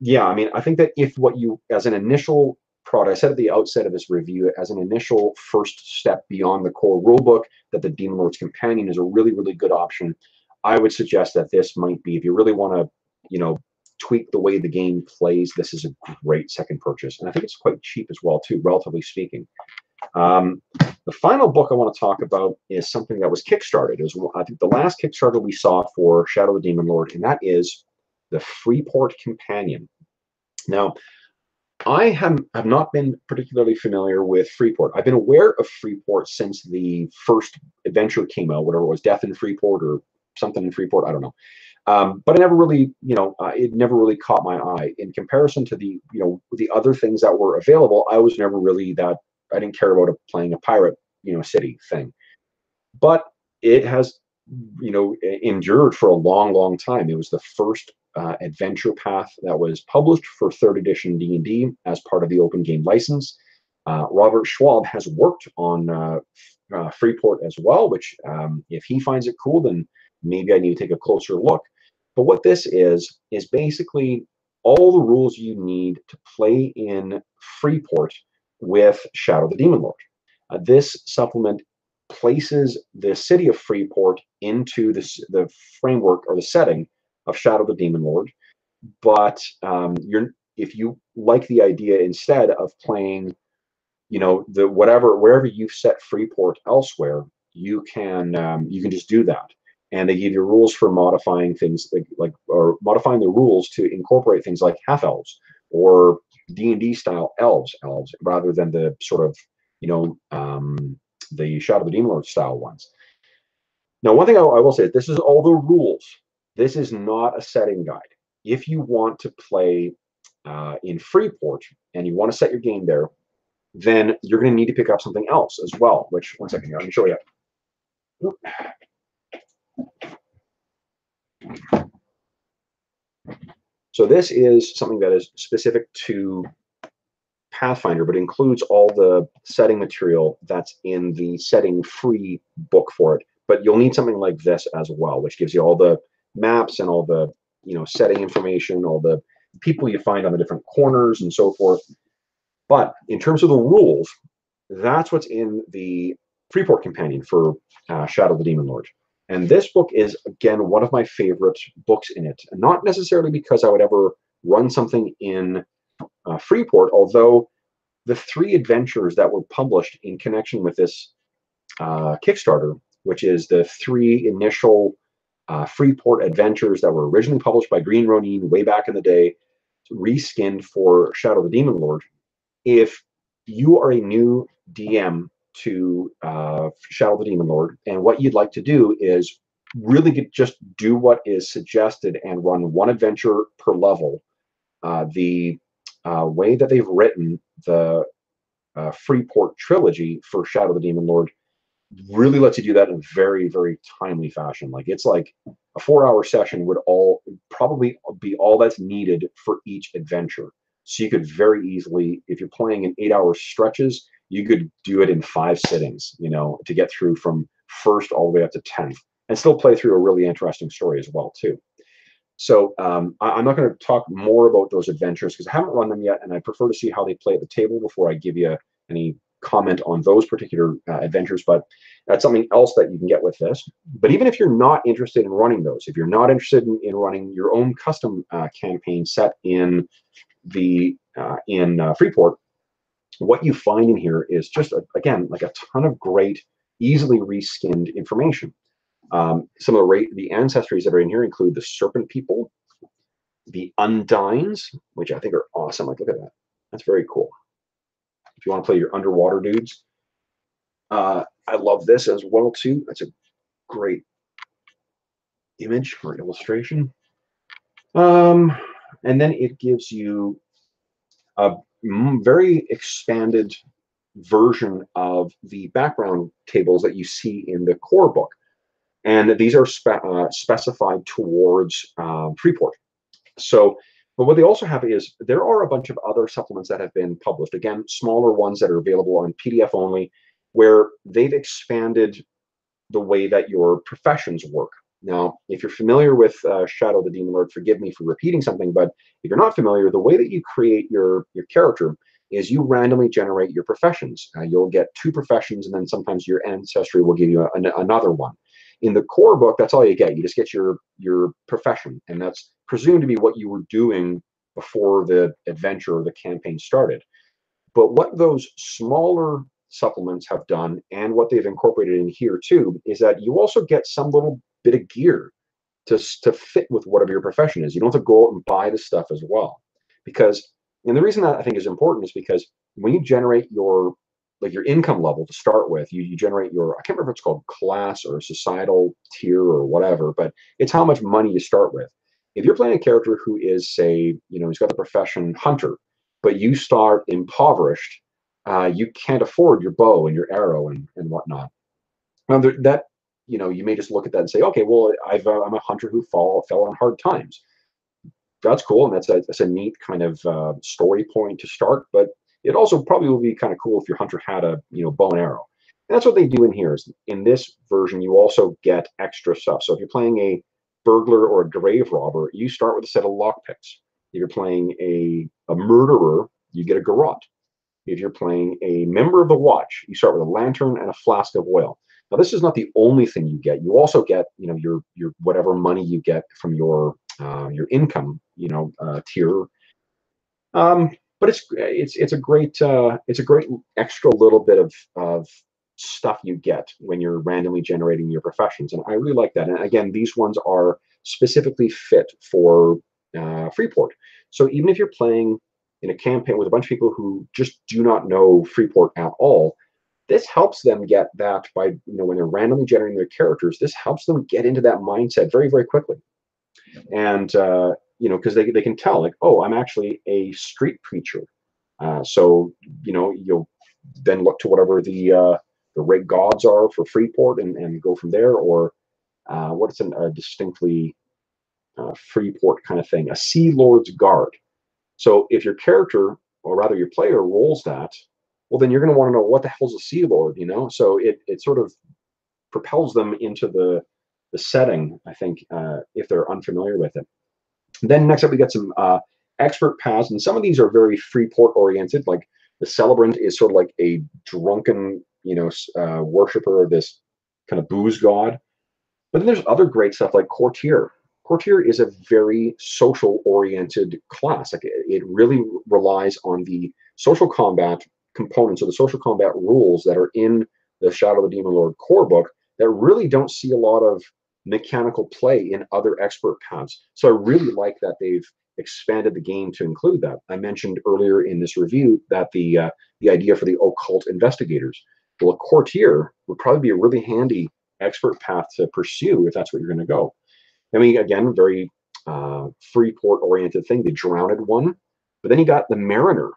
yeah, I mean, I think that if what you, as an initial product, I said at the outset of this review, as an initial first step beyond the core rulebook, that the Demon Lord's Companion is a really, really good option. I would suggest that this might be, if you really want to, you know, tweak the way the game plays, this is a great second purchase. And I think it's quite cheap as well, too, relatively speaking. Um, the final book I want to talk about is something that was kickstarted. It was, I think, the last Kickstarter we saw for Shadow the Demon Lord, and that is the Freeport Companion. Now, I have, have not been particularly familiar with Freeport. I've been aware of Freeport since the first adventure came out, whatever it was, Death in Freeport or something in Freeport. I don't know. Um, but it never really, you know, uh, it never really caught my eye in comparison to the, you know, the other things that were available. I was never really that. I didn't care about a, playing a pirate, you know, city thing. But it has, you know, endured for a long, long time. It was the first uh, adventure path that was published for third edition D&D as part of the open game license. Uh, Robert Schwalb has worked on uh, uh, Freeport as well, which um, if he finds it cool, then maybe I need to take a closer look. But what this is, is basically all the rules you need to play in Freeport with Shadow the Demon Lord. Uh, this supplement places the city of Freeport into this, the framework or the setting of Shadow the Demon Lord. But um, you're if you like the idea instead of playing, you know, the whatever wherever you've set Freeport elsewhere, you can um, you can just do that. And they give you rules for modifying things like like or modifying the rules to incorporate things like half elves or D and D style elves elves rather than the sort of you know um, the Shadow of the Demon Lord style ones. Now, one thing I, I will say, this is all the rules. This is not a setting guide. If you want to play uh, in Freeport and you want to set your game there, then you're going to need to pick up something else as well, which, one second here, let me show you. So this is something that is specific to Pathfinder, but includes all the setting material that's in the setting free book for it. But you'll need something like this as well, which gives you all the maps and all the you know setting information, all the people you find on the different corners and so forth. But in terms of the rules, that's what's in the Freeport Companion for uh, Shadow the Demon Lord. And this book is, again, one of my favorite books in it. Not necessarily because I would ever run something in uh, Freeport, although the three adventures that were published in connection with this uh, Kickstarter, which is the three initial uh, Freeport adventures that were originally published by Green Ronin way back in the day, reskinned for Shadow the Demon Lord. If you are a new DM to uh, Shadow the Demon Lord, and what you'd like to do is really just do what is suggested and run one adventure per level. Uh, the uh, way that they've written the uh, Freeport trilogy for Shadow the Demon Lord really lets you do that in a very, very timely fashion. Like it's like a four hour session would all probably be all that's needed for each adventure. So you could very easily, if you're playing in eight hour stretches, you could do it in five sittings, you know, to get through from first all the way up to 10th and still play through a really interesting story as well, too. So um, I, am not going to talk more about those adventures because I haven't run them yet, and I prefer to see how they play at the table before I give you any comment on those particular uh, adventures, but that's something else that you can get with this. But even if you're not interested in running those, if you're not interested in, in running your own custom uh, campaign set in the uh, in uh, Freeport, what you find in here is just a, again like a ton of great, easily reskinned information. Um, some of the the ancestries that are in here include the Serpent People, the Undines, which I think are awesome. Like, look at that. That's very cool if you want to play your underwater dudes. Uh, I love this as well too. That's a great image or illustration. Um, and then it gives you a very expanded version of the background tables that you see in the core book. And these are spe uh, specified towards uh, Freeport. So but what they also have is there are a bunch of other supplements that have been published. Again, smaller ones that are available on PDF only, where they've expanded the way that your professions work. Now, if you're familiar with uh, Shadow the Demon Lord, forgive me for repeating something, but if you're not familiar, the way that you create your, your character is you randomly generate your professions. Uh, you'll get two professions, and then sometimes your ancestry will give you a, an, another one. In the core book, that's all you get. You just get your your profession, and that's presumed to be what you were doing before the adventure or the campaign started. But what those smaller supplements have done, and what they've incorporated in here too, is that you also get some little bit of gear to to fit with whatever your profession is. You don't have to go out and buy the stuff as well, because and the reason that I think is important is because when you generate your like your income level to start with. You, you generate your, I can't remember if it's called class or societal tier or whatever, but it's how much money you start with. If you're playing a character who is, say, you know, he's got the profession hunter, but you start impoverished, uh, you can't afford your bow and your arrow and, and whatnot. Now, there, that, you know, you may just look at that and say, okay, well, I've, uh, I'm a hunter who fall, fell on hard times. That's cool, and that's a, that's a neat kind of uh, story point to start, but it also probably would be kind of cool if your hunter had a you know bow and arrow. And that's what they do in here. Is in this version, you also get extra stuff. So if you're playing a burglar or a grave robber, you start with a set of lockpicks. If you're playing a, a murderer, you get a garrote. If you're playing a member of the watch, you start with a lantern and a flask of oil. Now, this is not the only thing you get. You also get, you know, your your whatever money you get from your uh, your income, you know, uh, tier. Um, but it's it's it's a great uh, it's a great extra little bit of of stuff you get when you're randomly generating your professions, and I really like that. And again, these ones are specifically fit for uh, Freeport. So even if you're playing in a campaign with a bunch of people who just do not know Freeport at all, this helps them get that by you know when they're randomly generating their characters. This helps them get into that mindset very very quickly, and uh, you know, because they, they can tell like, oh, I'm actually a street preacher. Uh, so, you know, you'll then look to whatever the uh, the rig gods are for Freeport and, and go from there, or uh, what's an, a distinctly uh, Freeport kind of thing, a Sea Lord's Guard. So if your character, or rather your player, rolls that, well, then you're going to want to know what the hell's a Sea Lord, you know? So it, it sort of propels them into the, the setting, I think, uh, if they're unfamiliar with it. Then next up, we got some uh, expert paths, and some of these are very Freeport oriented. Like the celebrant is sort of like a drunken, you know, uh, worshiper of this kind of booze god. But then there's other great stuff like courtier. Courtier is a very social oriented class. Like it, it really relies on the social combat components or the social combat rules that are in the Shadow of the Demon Lord core book that really don't see a lot of mechanical play in other expert paths. So I really like that they've expanded the game to include that. I mentioned earlier in this review that the uh, the idea for the occult investigators. Well, a courtier would probably be a really handy expert path to pursue if that's what you're going to go. I mean, again, very uh, Freeport oriented thing, the drowned one. But then you got the mariner.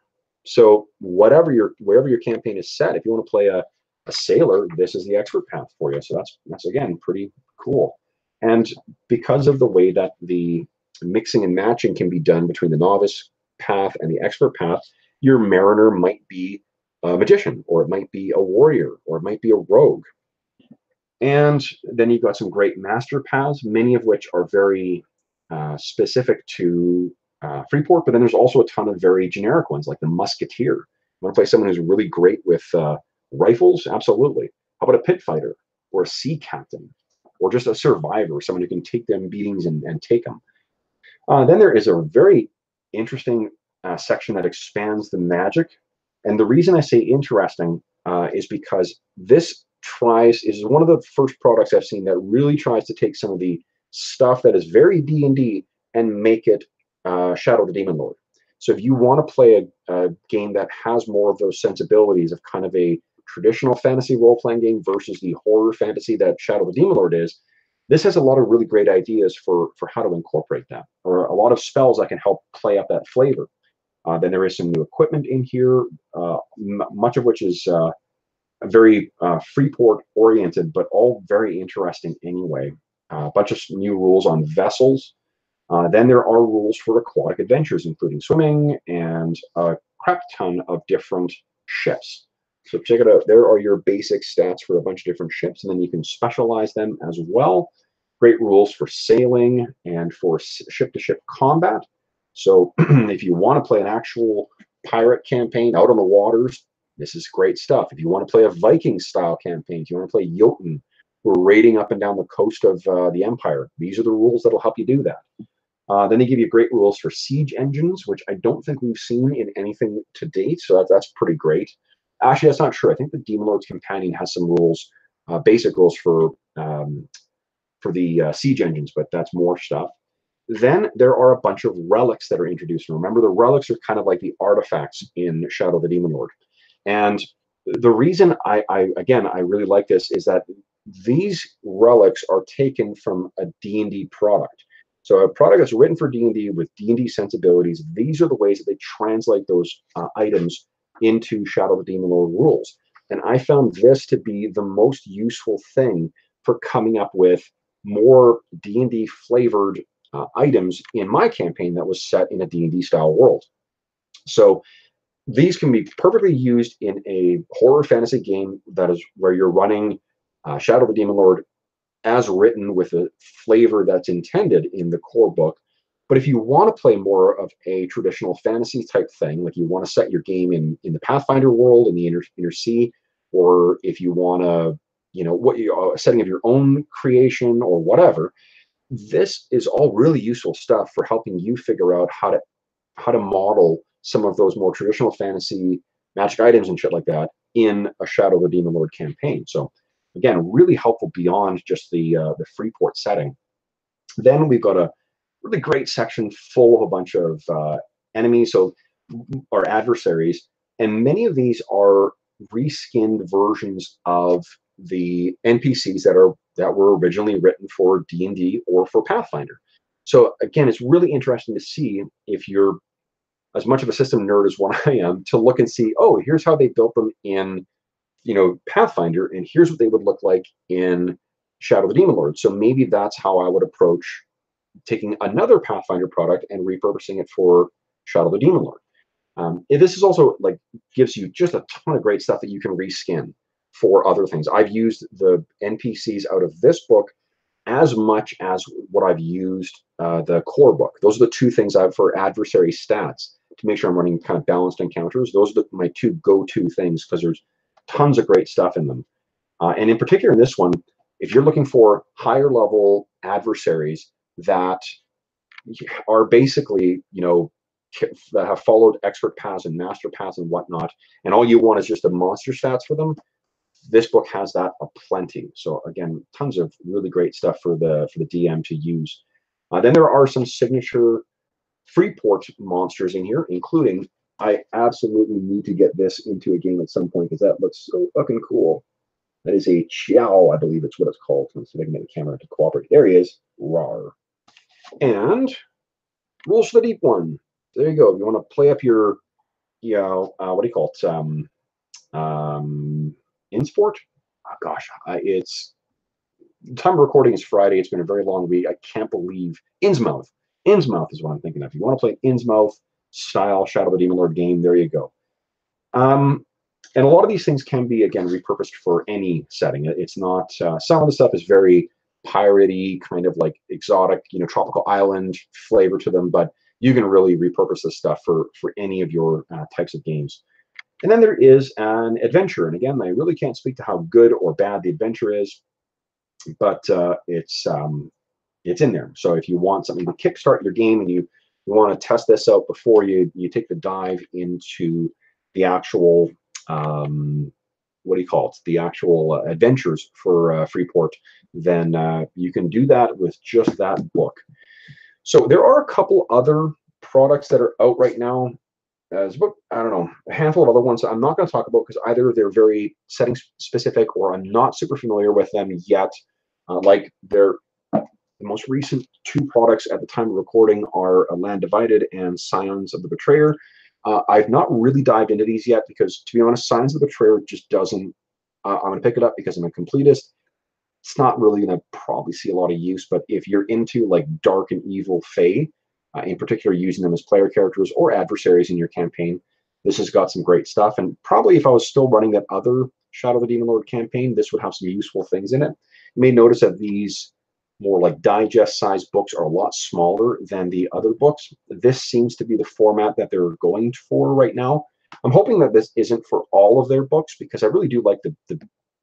So whatever your wherever your campaign is set, if you want to play a, a sailor, this is the expert path for you. So that's that's again pretty cool. And because of the way that the mixing and matching can be done between the novice path and the expert path, your mariner might be a magician, or it might be a warrior, or it might be a rogue. And then you've got some great master paths, many of which are very uh, specific to uh, Freeport, but then there's also a ton of very generic ones, like the musketeer. You want to play someone who's really great with uh, rifles? Absolutely. How about a pit fighter or a sea captain? or just a survivor, someone who can take them beatings and, and take them. Uh, then there is a very interesting uh, section that expands the magic. And the reason I say interesting uh, is because this tries, is one of the first products I've seen that really tries to take some of the stuff that is very D&D and make it uh, Shadow the Demon Lord. So if you want to play a, a game that has more of those sensibilities of kind of a traditional fantasy role playing game versus the horror fantasy that Shadow of the Demon Lord is, this has a lot of really great ideas for for how to incorporate that, or a lot of spells that can help play up that flavor. Uh, then there is some new equipment in here, uh, much of which is uh, very uh, Freeport oriented, but all very interesting anyway. Uh, a bunch of new rules on vessels. Uh, then there are rules for aquatic adventures, including swimming and a crap ton of different ships. So check it out. There are your basic stats for a bunch of different ships, and then you can specialize them as well. Great rules for sailing and for ship-to-ship -ship combat. So *clears throat* if you want to play an actual pirate campaign out on the waters, this is great stuff. If you want to play a Viking-style campaign, if you want to play Jotun, who are raiding up and down the coast of uh, the Empire, these are the rules that'll help you do that. Uh, then they give you great rules for siege engines, which I don't think we've seen in anything to date, so that, that's pretty great. Actually, that's not true. I think the Demon Lord's Companion has some rules, uh, basic rules for um, for the uh, siege engines, but that's more stuff. Then there are a bunch of relics that are introduced. And remember, the relics are kind of like the artifacts in Shadow of the Demon Lord. And the reason I, I again I really like this is that these relics are taken from a D&D product. So a product that's written for D&D with D&D sensibilities, these are the ways that they translate those uh, items into Shadow of the Demon Lord rules. And I found this to be the most useful thing for coming up with more D&D flavored uh, items in my campaign that was set in a D&D style world. So these can be perfectly used in a horror fantasy game that is where you're running uh, Shadow of the Demon Lord as written with a flavor that's intended in the core book. But if you want to play more of a traditional fantasy type thing, like you want to set your game in in the Pathfinder world in the inner inner sea, or if you want to, you know, what you are setting of your own creation or whatever, this is all really useful stuff for helping you figure out how to how to model some of those more traditional fantasy magic items and shit like that in a Shadow of the Demon Lord campaign. So again, really helpful beyond just the uh, the Freeport setting. Then we've got a really great section full of a bunch of uh, enemies, so our adversaries, and many of these are reskinned versions of the NPCs that are that were originally written for D&D or for Pathfinder. So again, it's really interesting to see if you're as much of a system nerd as what *laughs* I am to look and see, oh, here's how they built them in, you know, Pathfinder, and here's what they would look like in Shadow of the Demon Lord. So maybe that's how I would approach taking another Pathfinder product and repurposing it for Shadow of the Demon Lord. Um, this is also like gives you just a ton of great stuff that you can reskin for other things. I've used the NPCs out of this book as much as what I've used uh, the core book. Those are the two things I've for adversary stats to make sure I'm running kind of balanced encounters. Those are the, my two go-to things because there's tons of great stuff in them. Uh, and in particular in this one, if you're looking for higher level adversaries that are basically, you know, that have followed expert paths and master paths and whatnot, and all you want is just the monster stats for them, this book has that aplenty. So again, tons of really great stuff for the for the DM to use. Uh, then there are some signature Freeport monsters in here, including I absolutely need to get this into a game at some point because that looks so fucking cool. That is a Chow, I believe it's what it's called. Let's see if I can get the camera to cooperate. There he is. Rar. And Rules for the Deep One. There you go. If you want to play up your, you know, uh, what do you call it? Um, um, Insport. Oh, gosh, I, it's time of recording is Friday. It's been a very long week. I can't believe Innsmouth. Innsmouth is what I'm thinking of. If you want to play Innsmouth style Shadow of the Demon Lord game, there you go. Um, and a lot of these things can be again repurposed for any setting. It's not uh, some of the stuff is very piratey, kind of like exotic, you know, tropical island flavor to them, but you can really repurpose this stuff for for any of your uh, types of games. And then there is an adventure. And again, I really can't speak to how good or bad the adventure is, but uh, it's um, it's in there. So if you want something to kickstart your game and you, you want to test this out before you, you take the dive into the actual, um, what do you call it, the actual uh, adventures for uh, Freeport, then uh, you can do that with just that book. So there are a couple other products that are out right now as about I don't know a handful of other ones I'm not going to talk about because either they're very setting specific or I'm not super familiar with them yet. Uh, like they're the most recent two products at the time of recording are uh, Land Divided and Scions of the Betrayer. Uh, I've not really dived into these yet because, to be honest, Scions of the Betrayer just doesn't. Uh, I'm going to pick it up because I'm a completist. It's not really going to probably see a lot of use, but if you're into like dark and evil Fae, uh, in particular using them as player characters or adversaries in your campaign. This has got some great stuff, and probably if I was still running that other Shadow of the Demon Lord campaign, this would have some useful things in it. You may notice that these more like digest sized books are a lot smaller than the other books. This seems to be the format that they're going for right now. I'm hoping that this isn't for all of their books because I really do like the, the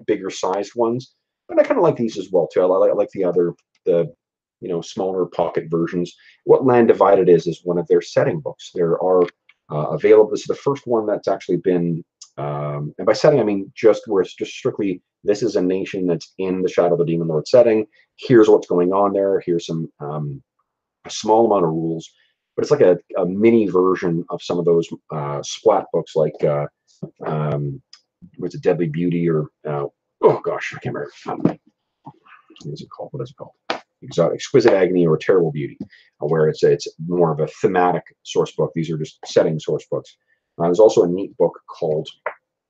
bigger sized ones, but I kind of like these as well too. I like, I like the other the you know, smaller pocket versions. What Land Divided is, is one of their setting books. There are uh, available. This is the first one that's actually been, um, and by setting, I mean just where it's just strictly, this is a nation that's in the Shadow of the Demon Lord setting. Here's what's going on there. Here's some, um, a small amount of rules, but it's like a, a, mini version of some of those uh, splat books like uh, um, was it Deadly Beauty or uh, oh gosh, I can't remember. Um, what is it called? What is it called? Exotic, Exquisite Agony or Terrible Beauty, uh, where it's it's more of a thematic source book. These are just setting source books. Uh, there's also a neat book called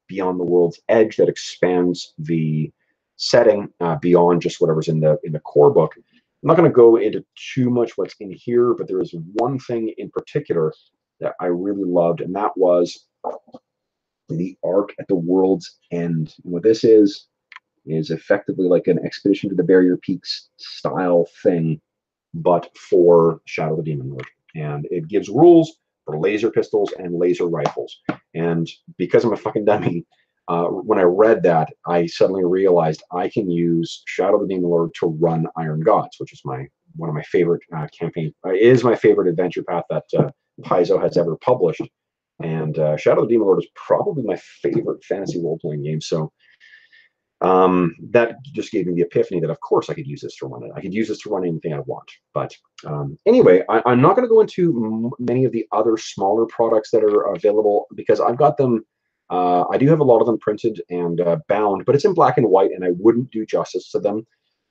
Beyond the World's Edge that expands the setting uh, beyond just whatever's in the in the core book. I'm not going to go into too much what's in here, but there is one thing in particular that I really loved, and that was the arc at the world's end. And what this is is effectively like an expedition to the barrier peaks style thing, but for Shadow the Demon Lord. And it gives rules for laser pistols and laser rifles. And because I'm a fucking dummy, uh, when I read that, I suddenly realized I can use Shadow of the Demon Lord to run Iron Gods, which is my one of my favorite uh, campaign. Uh, is my favorite adventure path that uh, Paizo has ever published. And uh, Shadow of the Demon Lord is probably my favorite fantasy role playing game. So um, that just gave me the epiphany that, of course, I could use this to run it. I could use this to run anything I want. But um, anyway, I, am not going to go into many of the other smaller products that are available because I've got them. Uh, I do have a lot of them printed and uh, bound, but it's in black and white, and I wouldn't do justice to them.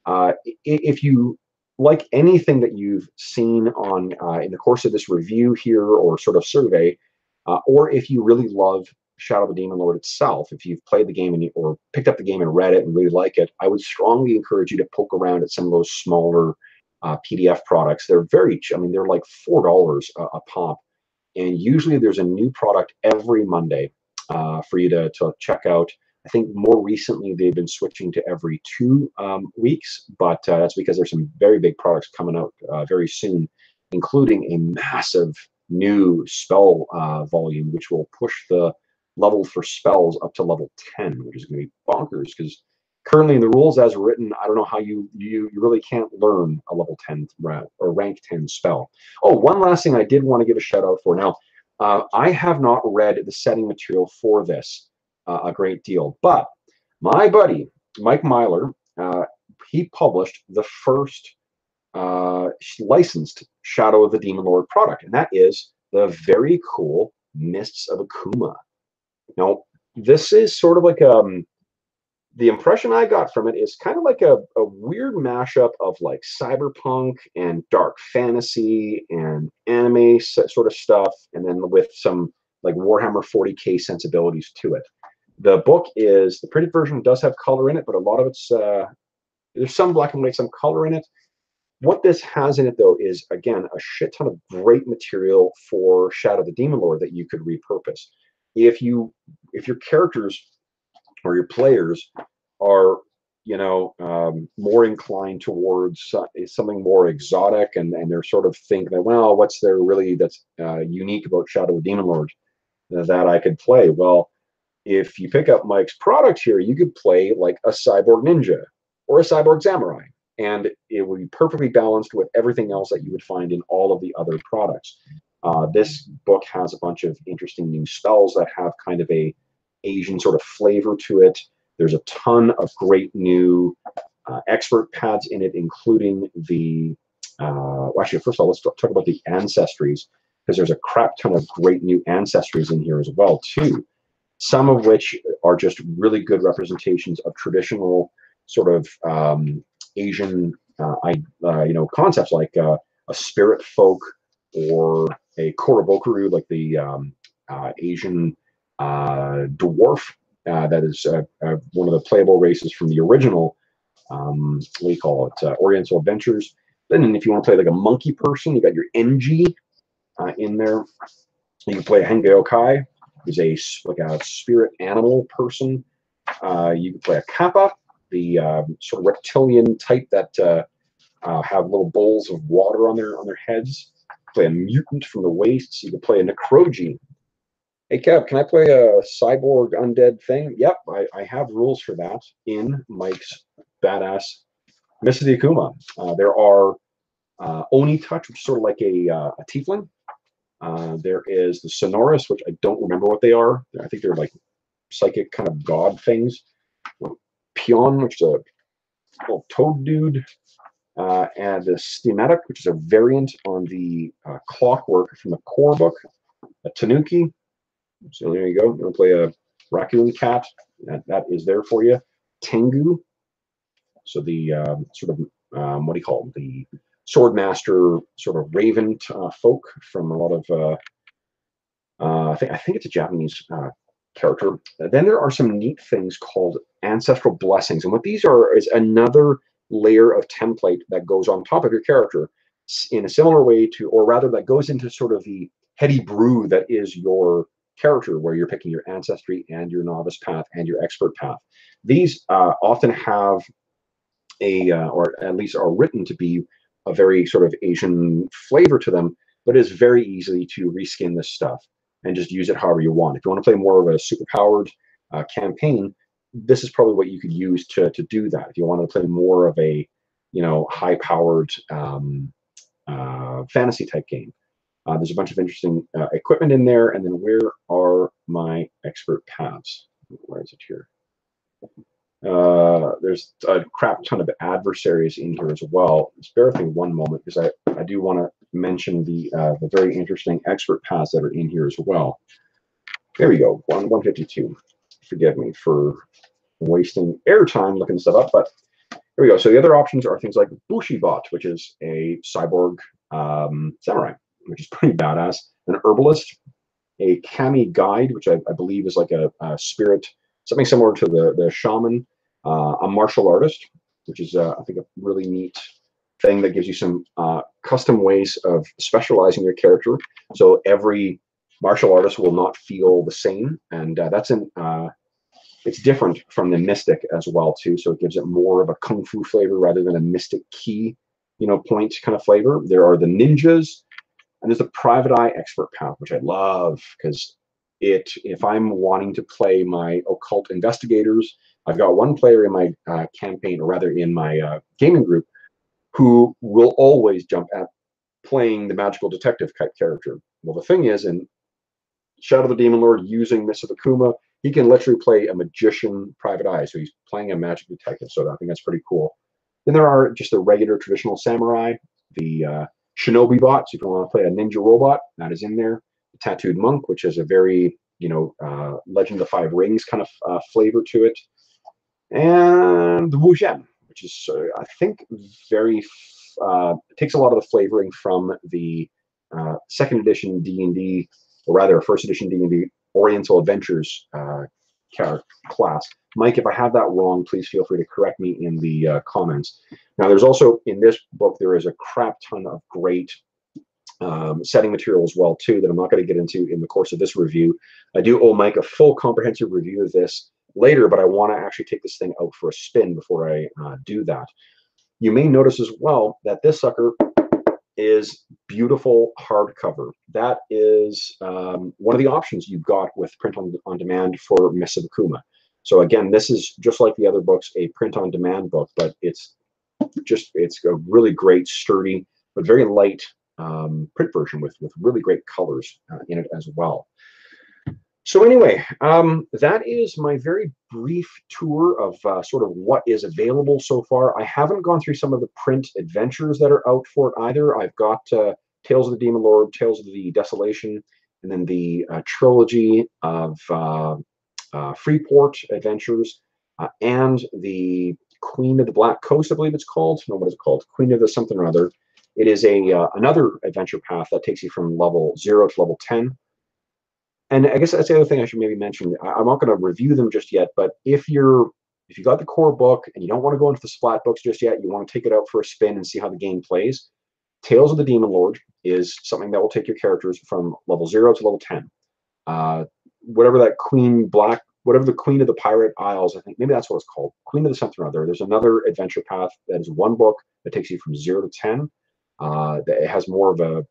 Uh, if you like anything that you've seen on uh, in the course of this review here or sort of survey, uh, or if you really love Shadow of the Demon Lord itself, if you've played the game and you, or picked up the game and read it and really like it, I would strongly encourage you to poke around at some of those smaller uh, PDF products. They're very, I mean, they're like four dollars a, pop, and usually there's a new product every Monday uh, for you to to check out. I think more recently they've been switching to every two um, weeks, but uh, that's because there's some very big products coming out uh, very soon, including a massive new spell uh, volume, which will push the level for spells up to level 10, which is going to be bonkers because currently in the rules as written, I don't know how you you you really can't learn a level 10 or rank 10 spell. Oh, one last thing I did want to give a shout out for. Now, uh, I have not read the setting material for this uh, a great deal, but my buddy Mike Myler, uh, he published the first uh, licensed Shadow of the Demon Lord product, and that is the very cool Mists of Akuma. Now, this is sort of like um, the impression I got from it is kind of like a, a weird mashup of like cyberpunk and dark fantasy and anime sort of stuff, and then with some like Warhammer 40k sensibilities to it. The book is the printed version does have color in it, but a lot of it's uh, there's some black and white, some color in it. What this has in it, though, is again a shit ton of great material for Shadow the Demon Lord that you could repurpose. If you, if your characters or your players are, you know, um, more inclined towards something more exotic, and and they're sort of thinking, well, what's there really that's uh, unique about Shadow the Demon Lord that I could play? Well, if you pick up Mike's product here, you could play like a cyborg ninja or a cyborg samurai and it would be perfectly balanced with everything else that you would find in all of the other products. Uh, this book has a bunch of interesting new spells that have kind of a Asian sort of flavor to it. There's a ton of great new uh, expert paths in it, including the, uh, well, actually, first of all, let's talk about the ancestries, because there's a crap ton of great new ancestries in here as well, too. Some of which are just really good representations of traditional sort of um, Asian, uh, I, uh, you know, concepts like uh, a spirit folk or a Korobokuru, like the um, uh, Asian uh, dwarf uh, that is one of the playable races from the original, um, what do you call it, Oriental Adventures. Then if you want to play like a monkey person, you got your Enji in there. You can play a Hengeyokai, who's a like a spirit animal person. you can play a Kappa, the um, sort of reptilian type that uh, uh, have little bowls of water on their on their heads. Play a mutant from the wastes. You could play a necroji. Hey Kev, can I play a cyborg undead thing? Yep, I, I have rules for that in Mike's badass Mists of the Akuma. Uh, there are uh, Oni Touch, which is sort of like a, uh, a tiefling. Uh, there is the Sonorous, which I don't remember what they are. I think they're like psychic kind of god things. Pion, which is a little toad dude, uh, and the Steamatic, which is a variant on the uh, Clockwork from the core book, a Tanuki. So there you go. I'm going to play a raccoon cat that, that is there for you. Tengu, so the um, sort of um, what do you call them? The swordmaster sort of raven uh, folk from a lot of uh, uh, I think I think it's a Japanese uh, character. Then there are some neat things called ancestral blessings, and what these are is another layer of template that goes on top of your character in a similar way to, or rather, that goes into sort of the heady brew that is your character, where you're picking your ancestry and your novice path and your expert path. These uh, often have a, uh, or at least are written to be a very sort of Asian flavor to them, but it's very easy to reskin this stuff and just use it however you want. If you want to play more of a super-powered uh, campaign, this is probably what you could use to, to do that. If you want to play more of a, you know, high-powered um, uh, fantasy type game. Uh, there's a bunch of interesting uh, equipment in there. And then where are my expert paths? Where is it here? Uh, there's a crap ton of adversaries in here as well. Just bear with me one moment because I, I do want to mention the uh, the very interesting expert paths that are in here as well. There we go, one 152. Forgive me for wasting airtime looking stuff up, but here we go. So the other options are things like Bushibot, which is a cyborg um, samurai, which is pretty badass. An herbalist, a kami guide, which I, I believe is like a, a spirit something similar to the, the shaman, uh, a martial artist, which is, uh, I think, a really neat thing that gives you some uh, custom ways of specializing your character. So every martial artists will not feel the same, and uh, that's in uh, it's different from the mystic as well too. So it gives it more of a kung fu flavor rather than a mystic key, you know, point kind of flavor. There are the ninjas, and there's the private eye expert path, which I love because it if I'm wanting to play my occult investigators, I've got one player in my uh, campaign, or rather in my uh, gaming group, who will always jump at playing the magical detective type character. Well, the thing is, in Shadow of the Demon Lord using Mists of Akuma, he can literally play a magician private eye, so he's playing a magic detective. So I think that's pretty cool. Then there are just the regular traditional samurai, the uh, shinobi bots. If you want to play a ninja robot, that is in there tattooed monk, which has a very you know uh, Legend of the Five Rings kind of uh, flavor to it, and the Wuxian, which is uh, I think very uh, takes a lot of the flavoring from the uh, second edition D and D, or rather a first edition D and D Oriental Adventures uh, class. Mike, if I have that wrong, please feel free to correct me in the comments. Now, there's also in this book there is a crap ton of great um, setting material as well too that I'm not going to get into in the course of this review. I do owe Mike a full comprehensive review of this later, but I want to actually take this thing out for a spin before I uh, do that. You may notice as well that this sucker is beautiful hardcover. That is um, one of the options you've got with print on, on demand for Mists of Akuma. So again, this is just like the other books, a print on demand book, but it's just, it's a really great, sturdy, but very light um, print version with, with really great colors uh, in it as well. So anyway, um, that is my very brief tour of uh, sort of what is available so far. I haven't gone through some of the print adventures that are out for it either. I've got uh, Tales of the Demon Lord, Tales of the Desolation, and then the uh, trilogy of uh, uh, Freeport Adventures, and the Queen of the Black Coast, I believe it's called. No, what is it called? Queen of the something or other. It is a uh, another adventure path that takes you from level zero to level 10. And I guess that's the other thing I should maybe mention. I, am not going to review them just yet, but if you're if you got the core book and you don't want to go into the splat books just yet, you want to take it out for a spin and see how the game plays. Tales of the Demon Lord is something that will take your characters from level zero to level 10. Uh, whatever that Queen Black, whatever the Queen of the Pirate Isles, I think maybe that's what it's called. Queen of the something or other. There's another adventure path that is one book that takes you from zero to 10. Uh, it has more of a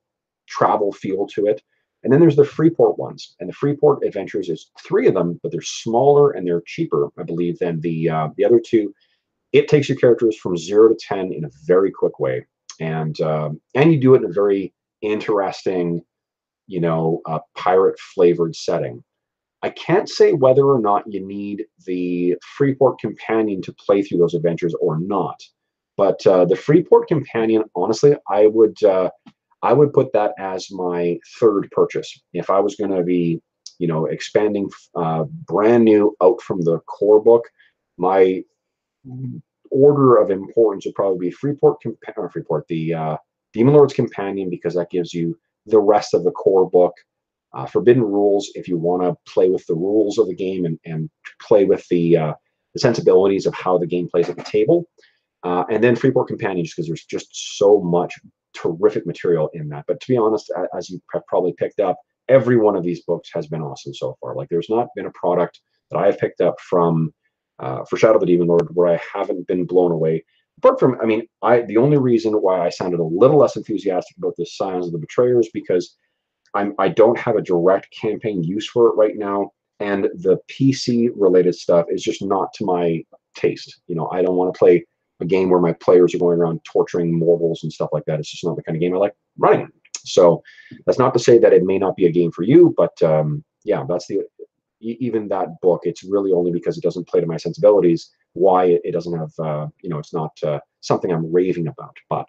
travel feel to it. And then there's the Freeport ones, and the Freeport Adventures is three of them, but they're smaller and they're cheaper, I believe, than the uh, the other two. It takes your characters from zero to ten in a very quick way, and um, and you do it in a very interesting, you know, uh, pirate flavored setting. I can't say whether or not you need the Freeport companion to play through those adventures or not. But uh, the Freeport Companion, honestly, I would uh, I would put that as my third purchase. If I was going to be you know, expanding uh, brand new out from the core book. My order of importance would probably be Freeport, or Freeport, the uh, Demon Lord's Companion, because that gives you the rest of the core book. Uh, Forbidden Rules, if you want to play with the rules of the game and, and play with the, uh, the sensibilities of how the game plays at the table. Uh, and then Freeport Companion, just because there's just so much terrific material in that. But to be honest, as you have probably picked up, every one of these books has been awesome so far. Like there's not been a product that I have picked up from uh, for Shadow of the Demon Lord where I haven't been blown away. Apart from, I mean, I the only reason why I sounded a little less enthusiastic about this Scions of the Betrayers because I'm I don't have a direct campaign use for it right now, and the PC related stuff is just not to my taste. You know, I don't want to play a game where my players are going around torturing mortals and stuff like that. It's just not the kind of game I like running. So that's not to say that it may not be a game for you, but um, yeah, that's the even that book. It's really only because it doesn't play to my sensibilities why it, doesn't have uh, you know it's not uh, something I'm raving about. But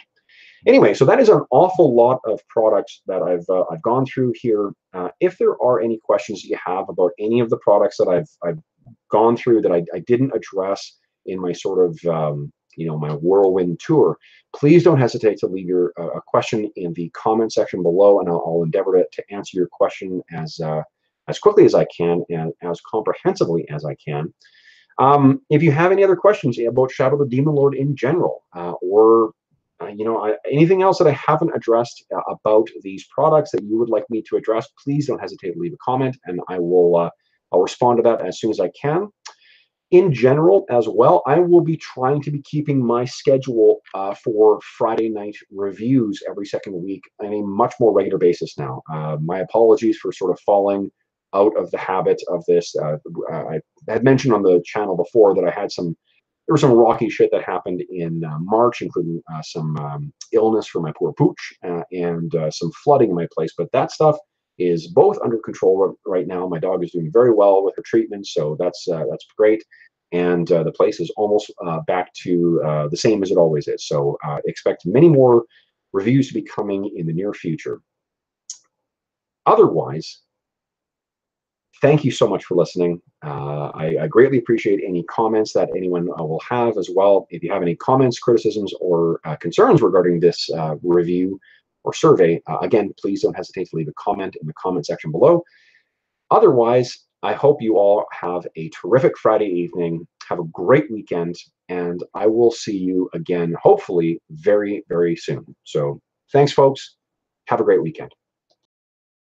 anyway, so that is an awful lot of products that I've uh, I've gone through here. Uh, if there are any questions that you have about any of the products that I've I've gone through that I, I didn't address in my sort of um, you know my whirlwind tour, please don't hesitate to leave your uh, a question in the comment section below, and I'll, I'll endeavor to, to answer your question as uh, as quickly as I can and as comprehensively as I can. Um, if you have any other questions about Shadow the Demon Lord in general, uh, or uh, you know I, anything else that I haven't addressed uh, about these products that you would like me to address, please don't hesitate to leave a comment, and I will uh, I'll respond to that as soon as I can in general as well, I will be trying to be keeping my schedule uh, for Friday night reviews every second week on a much more regular basis now. Uh, my apologies for sort of falling out of the habit of this. Uh, I had mentioned on the channel before that I had some, there was some rocky shit that happened in uh, March, including uh, some um, illness for my poor pooch uh, and some flooding in my place. But that stuff is both under control right now. My dog is doing very well with her treatment, so that's uh, that's great. And uh, the place is almost uh, back to uh, the same as it always is. So uh, expect many more reviews to be coming in the near future. Otherwise, thank you so much for listening. Uh, I, I, greatly appreciate any comments that anyone will have as well. If you have any comments, criticisms, or concerns regarding this review, or survey, uh, again, please don't hesitate to leave a comment in the comment section below. Otherwise, I hope you all have a terrific Friday evening. Have a great weekend, and I will see you again, hopefully, very, very soon. So thanks, folks. Have a great weekend.